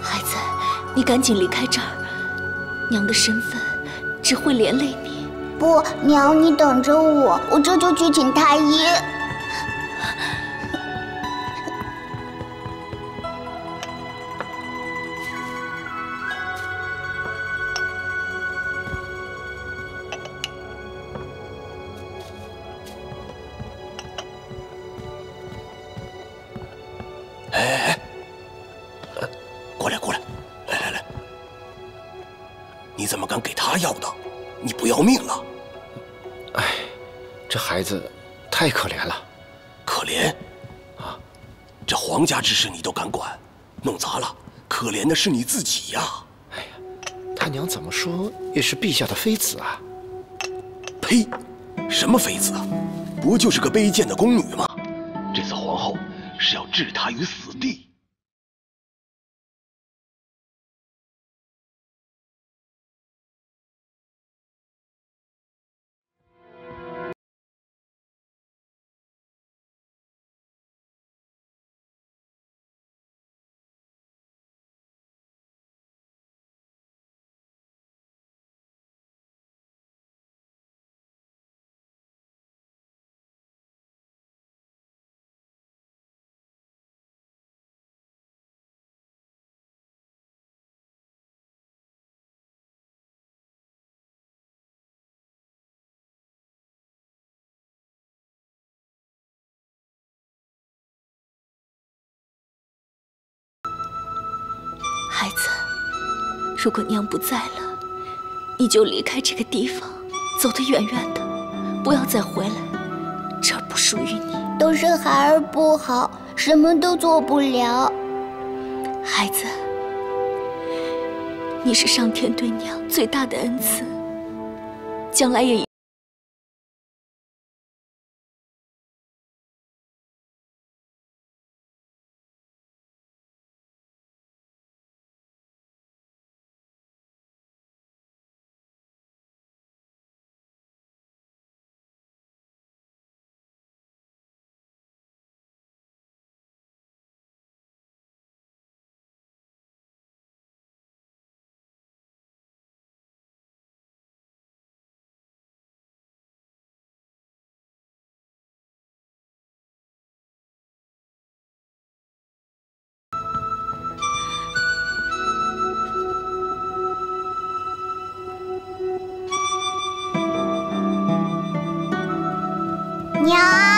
孩子，你赶紧离开这儿，娘的身份只会连累你。不，娘，你等着我，我这就去请太医。是你自己呀！哎呀，他娘怎么说也是陛下的妃子啊！呸！什么妃子啊？不就是个卑贱的宫女吗？这次皇后是要置她于死地。如果娘不在了，你就离开这个地方，走得远远的，不要再回来。这儿不属于你。都是孩儿不好，什么都做不了。孩子，你是上天对娘最大的恩赐，将来也。娘。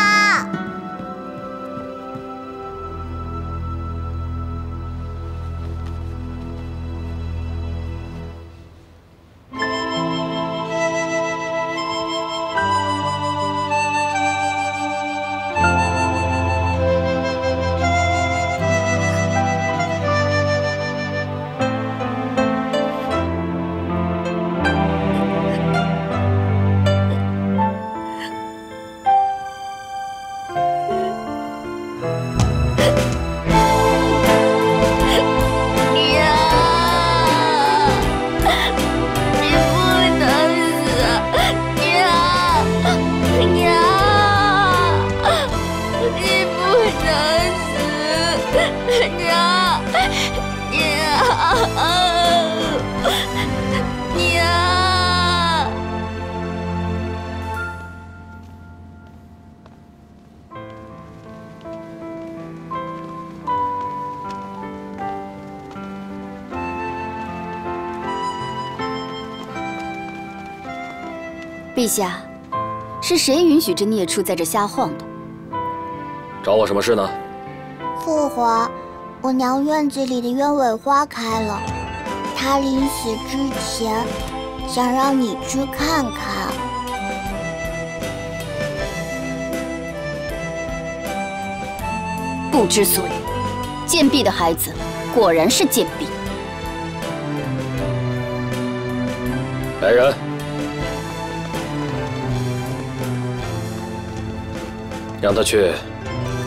陛下，是谁允许这孽畜在这瞎晃的？找我什么事呢？父皇，我娘院子里的鸢尾花开了，她临死之前想让你去看看。不知所云。贱婢的孩子，果然是贱婢。来人，让他去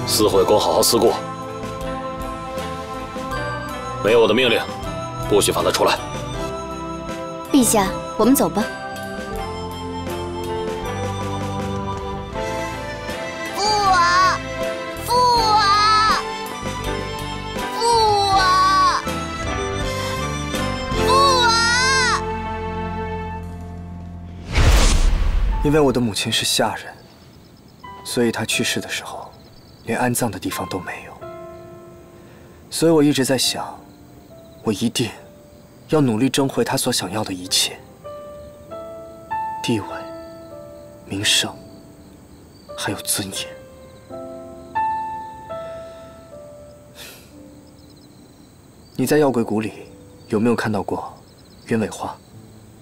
思惠宫好好思过。没有我的命令，不许放他出来。陛下，我们走吧。父王，父王，父王，父王！因为我的母亲是下人，所以她去世的时候，连安葬的地方都没有。所以我一直在想，我一定要努力争回她所想要的一切：地位、名声，还有尊严。你在药鬼谷里有没有看到过鸢尾花？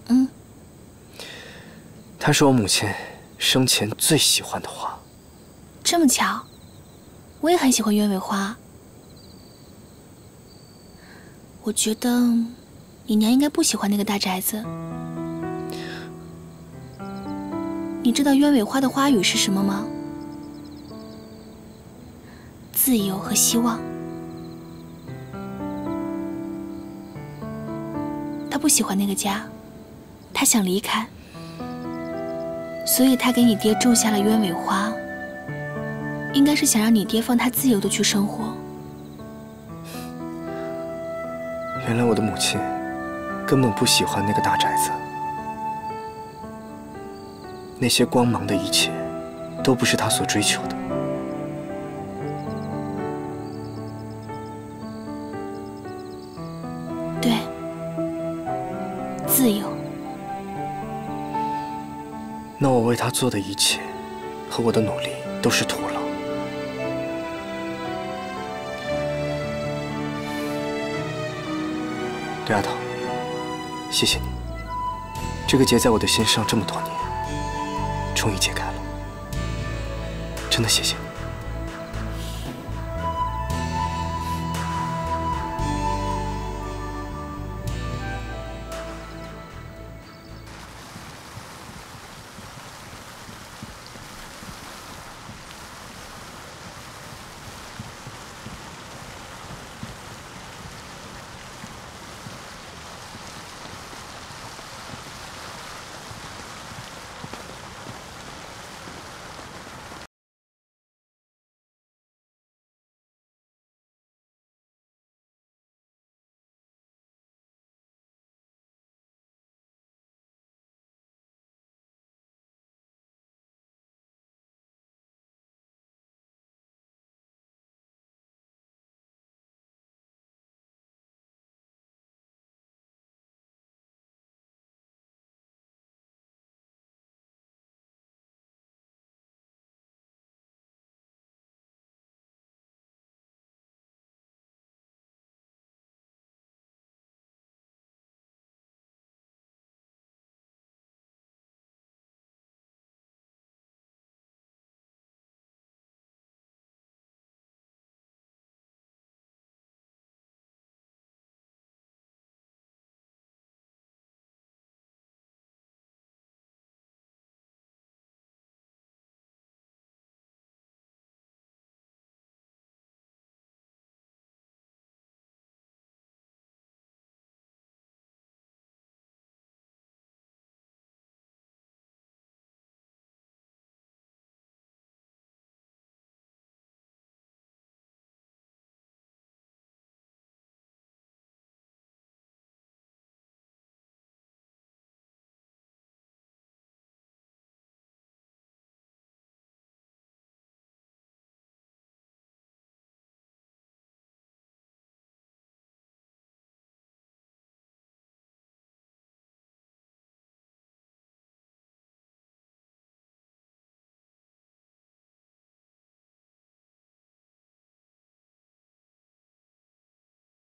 嗯，它是我母亲生前最喜欢的花。这么巧，我也很喜欢鸢尾花。我觉得你娘应该不喜欢那个大宅子。你知道鸢尾花的花语是什么吗？自由和希望。他不喜欢那个家，他想离开，所以他给你爹种下了鸢尾花，应该是想让你爹放他自由的去生活。原来我的母亲根本不喜欢那个大宅子，那些光芒的一切都不是她所追求的。对，自由。那我为他做的一切和我的努力都是徒劳。刘丫头，谢谢你，这个结在我的心上这么多年，终于解开了，真的谢谢你。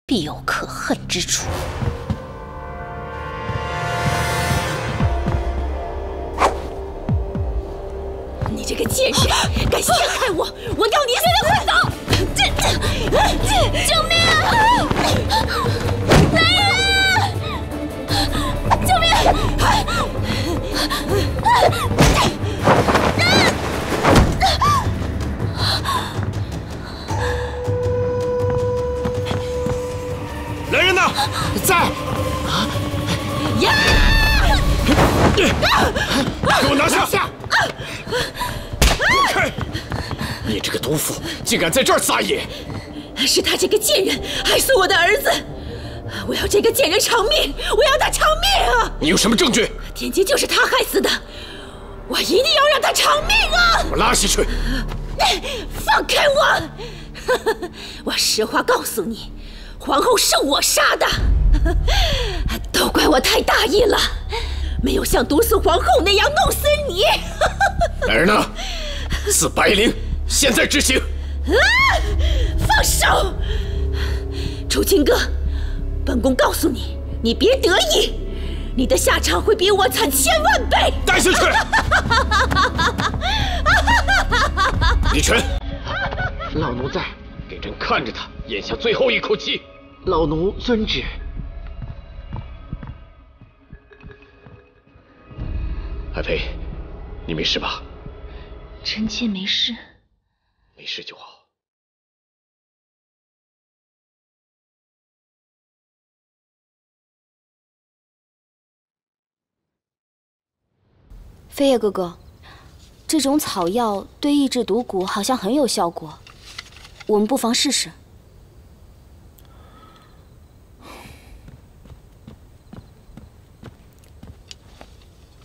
必有可恨之处。你这个贱人，敢陷害我，我要你死！快走！这这，救命啊！来人！救命！在！呀！给我拿下！下！滚开！你这个毒妇，竟敢在这儿撒野！是他这个贱人害死我的儿子，我要这个贱人偿命！我要他偿命啊！你有什么证据？天劫就是他害死的，我一定要让他偿命啊！我拉下去！放开我！我实话告诉你，皇后是我杀的，都怪我太大意了，没有像毒死皇后那样弄死你。来人呐，赐白绫，现在执行！啊！放手！楚清歌，本宫告诉你，你别得意，你的下场会比我惨千万倍。带下去！拳。老奴在，给朕看着他咽下最后一口气。老奴遵旨。爱妃，你没事吧？臣妾没事，没事就好。飞叶哥哥，这种草药对抑制毒蛊好像很有效果，我们不妨试试。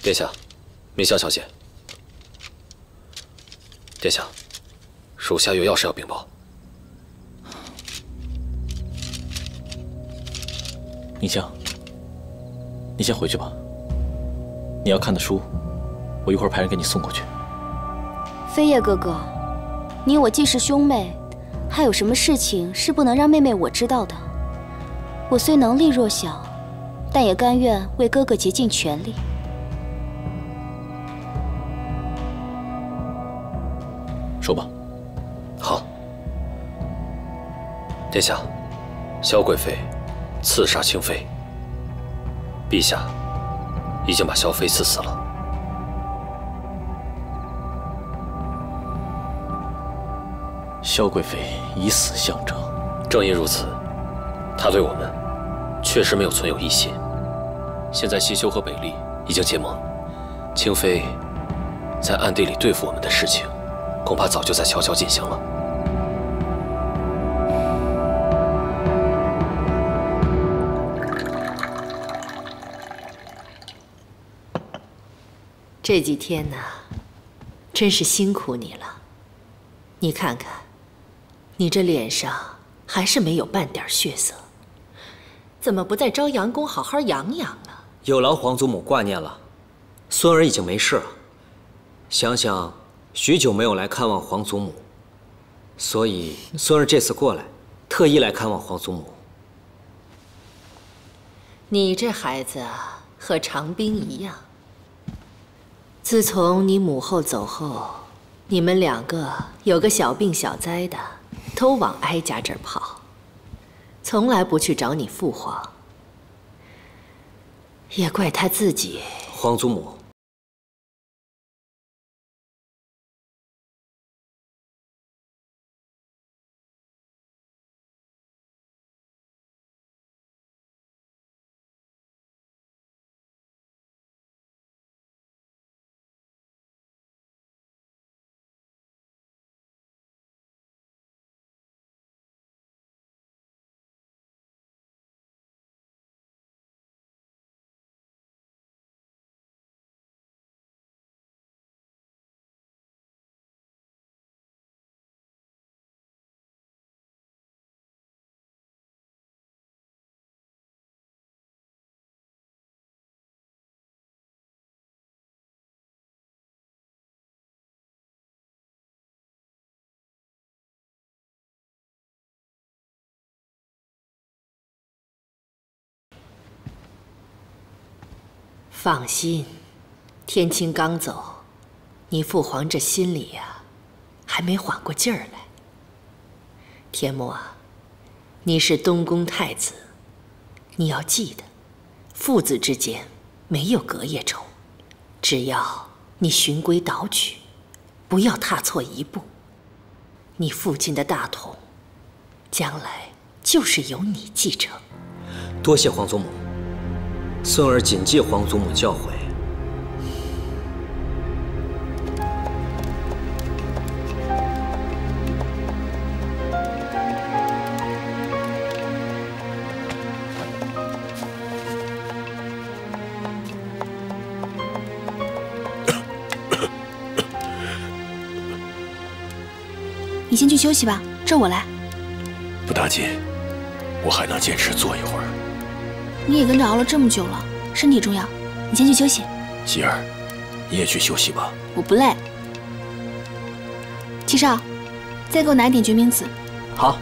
殿下，明香小姐。殿下，属下有要事要禀报。明香，你先回去吧。你要看的书，我一会儿派人给你送过去。飞叶哥哥，你我既是兄妹，还有什么事情是不能让妹妹我知道的？我虽能力弱小，但也甘愿为哥哥竭尽全力。说吧。好。殿下，萧贵妃刺杀清妃，陛下已经把萧妃刺死了。萧贵妃以死相争，正因如此，她对我们确实没有存有异心。现在西修和北丽已经结盟，清妃在暗地里对付我们的事情，恐怕早就在悄悄进行了。这几天呢，真是辛苦你了。你看看，你这脸上还是没有半点血色，怎么不在朝阳宫好好养养呢？有劳皇祖母挂念了，孙儿已经没事了。想想许久没有来看望皇祖母，所以孙儿这次过来，特意来看望皇祖母。你这孩子和长兵一样，自从你母后走后，你们两个有个小病小灾的，都往哀家这儿跑，从来不去找你父皇。也怪他自己。皇祖母，放心，天青刚走，你父皇这心里呀，还没缓过劲儿来。天墨啊，你是东宫太子，你要记得，父子之间没有隔夜仇，只要你循规蹈矩，不要踏错一步，你父亲的大统，将来就是由你继承。多谢皇祖母。孙儿谨记皇祖母教诲。你先去休息吧，这我来。不打紧，我还能坚持坐一会儿。你也跟着熬了这么久了，身体重要，你先去休息。喜儿，你也去休息吧。我不累。七少，再给我拿一点决明子。好。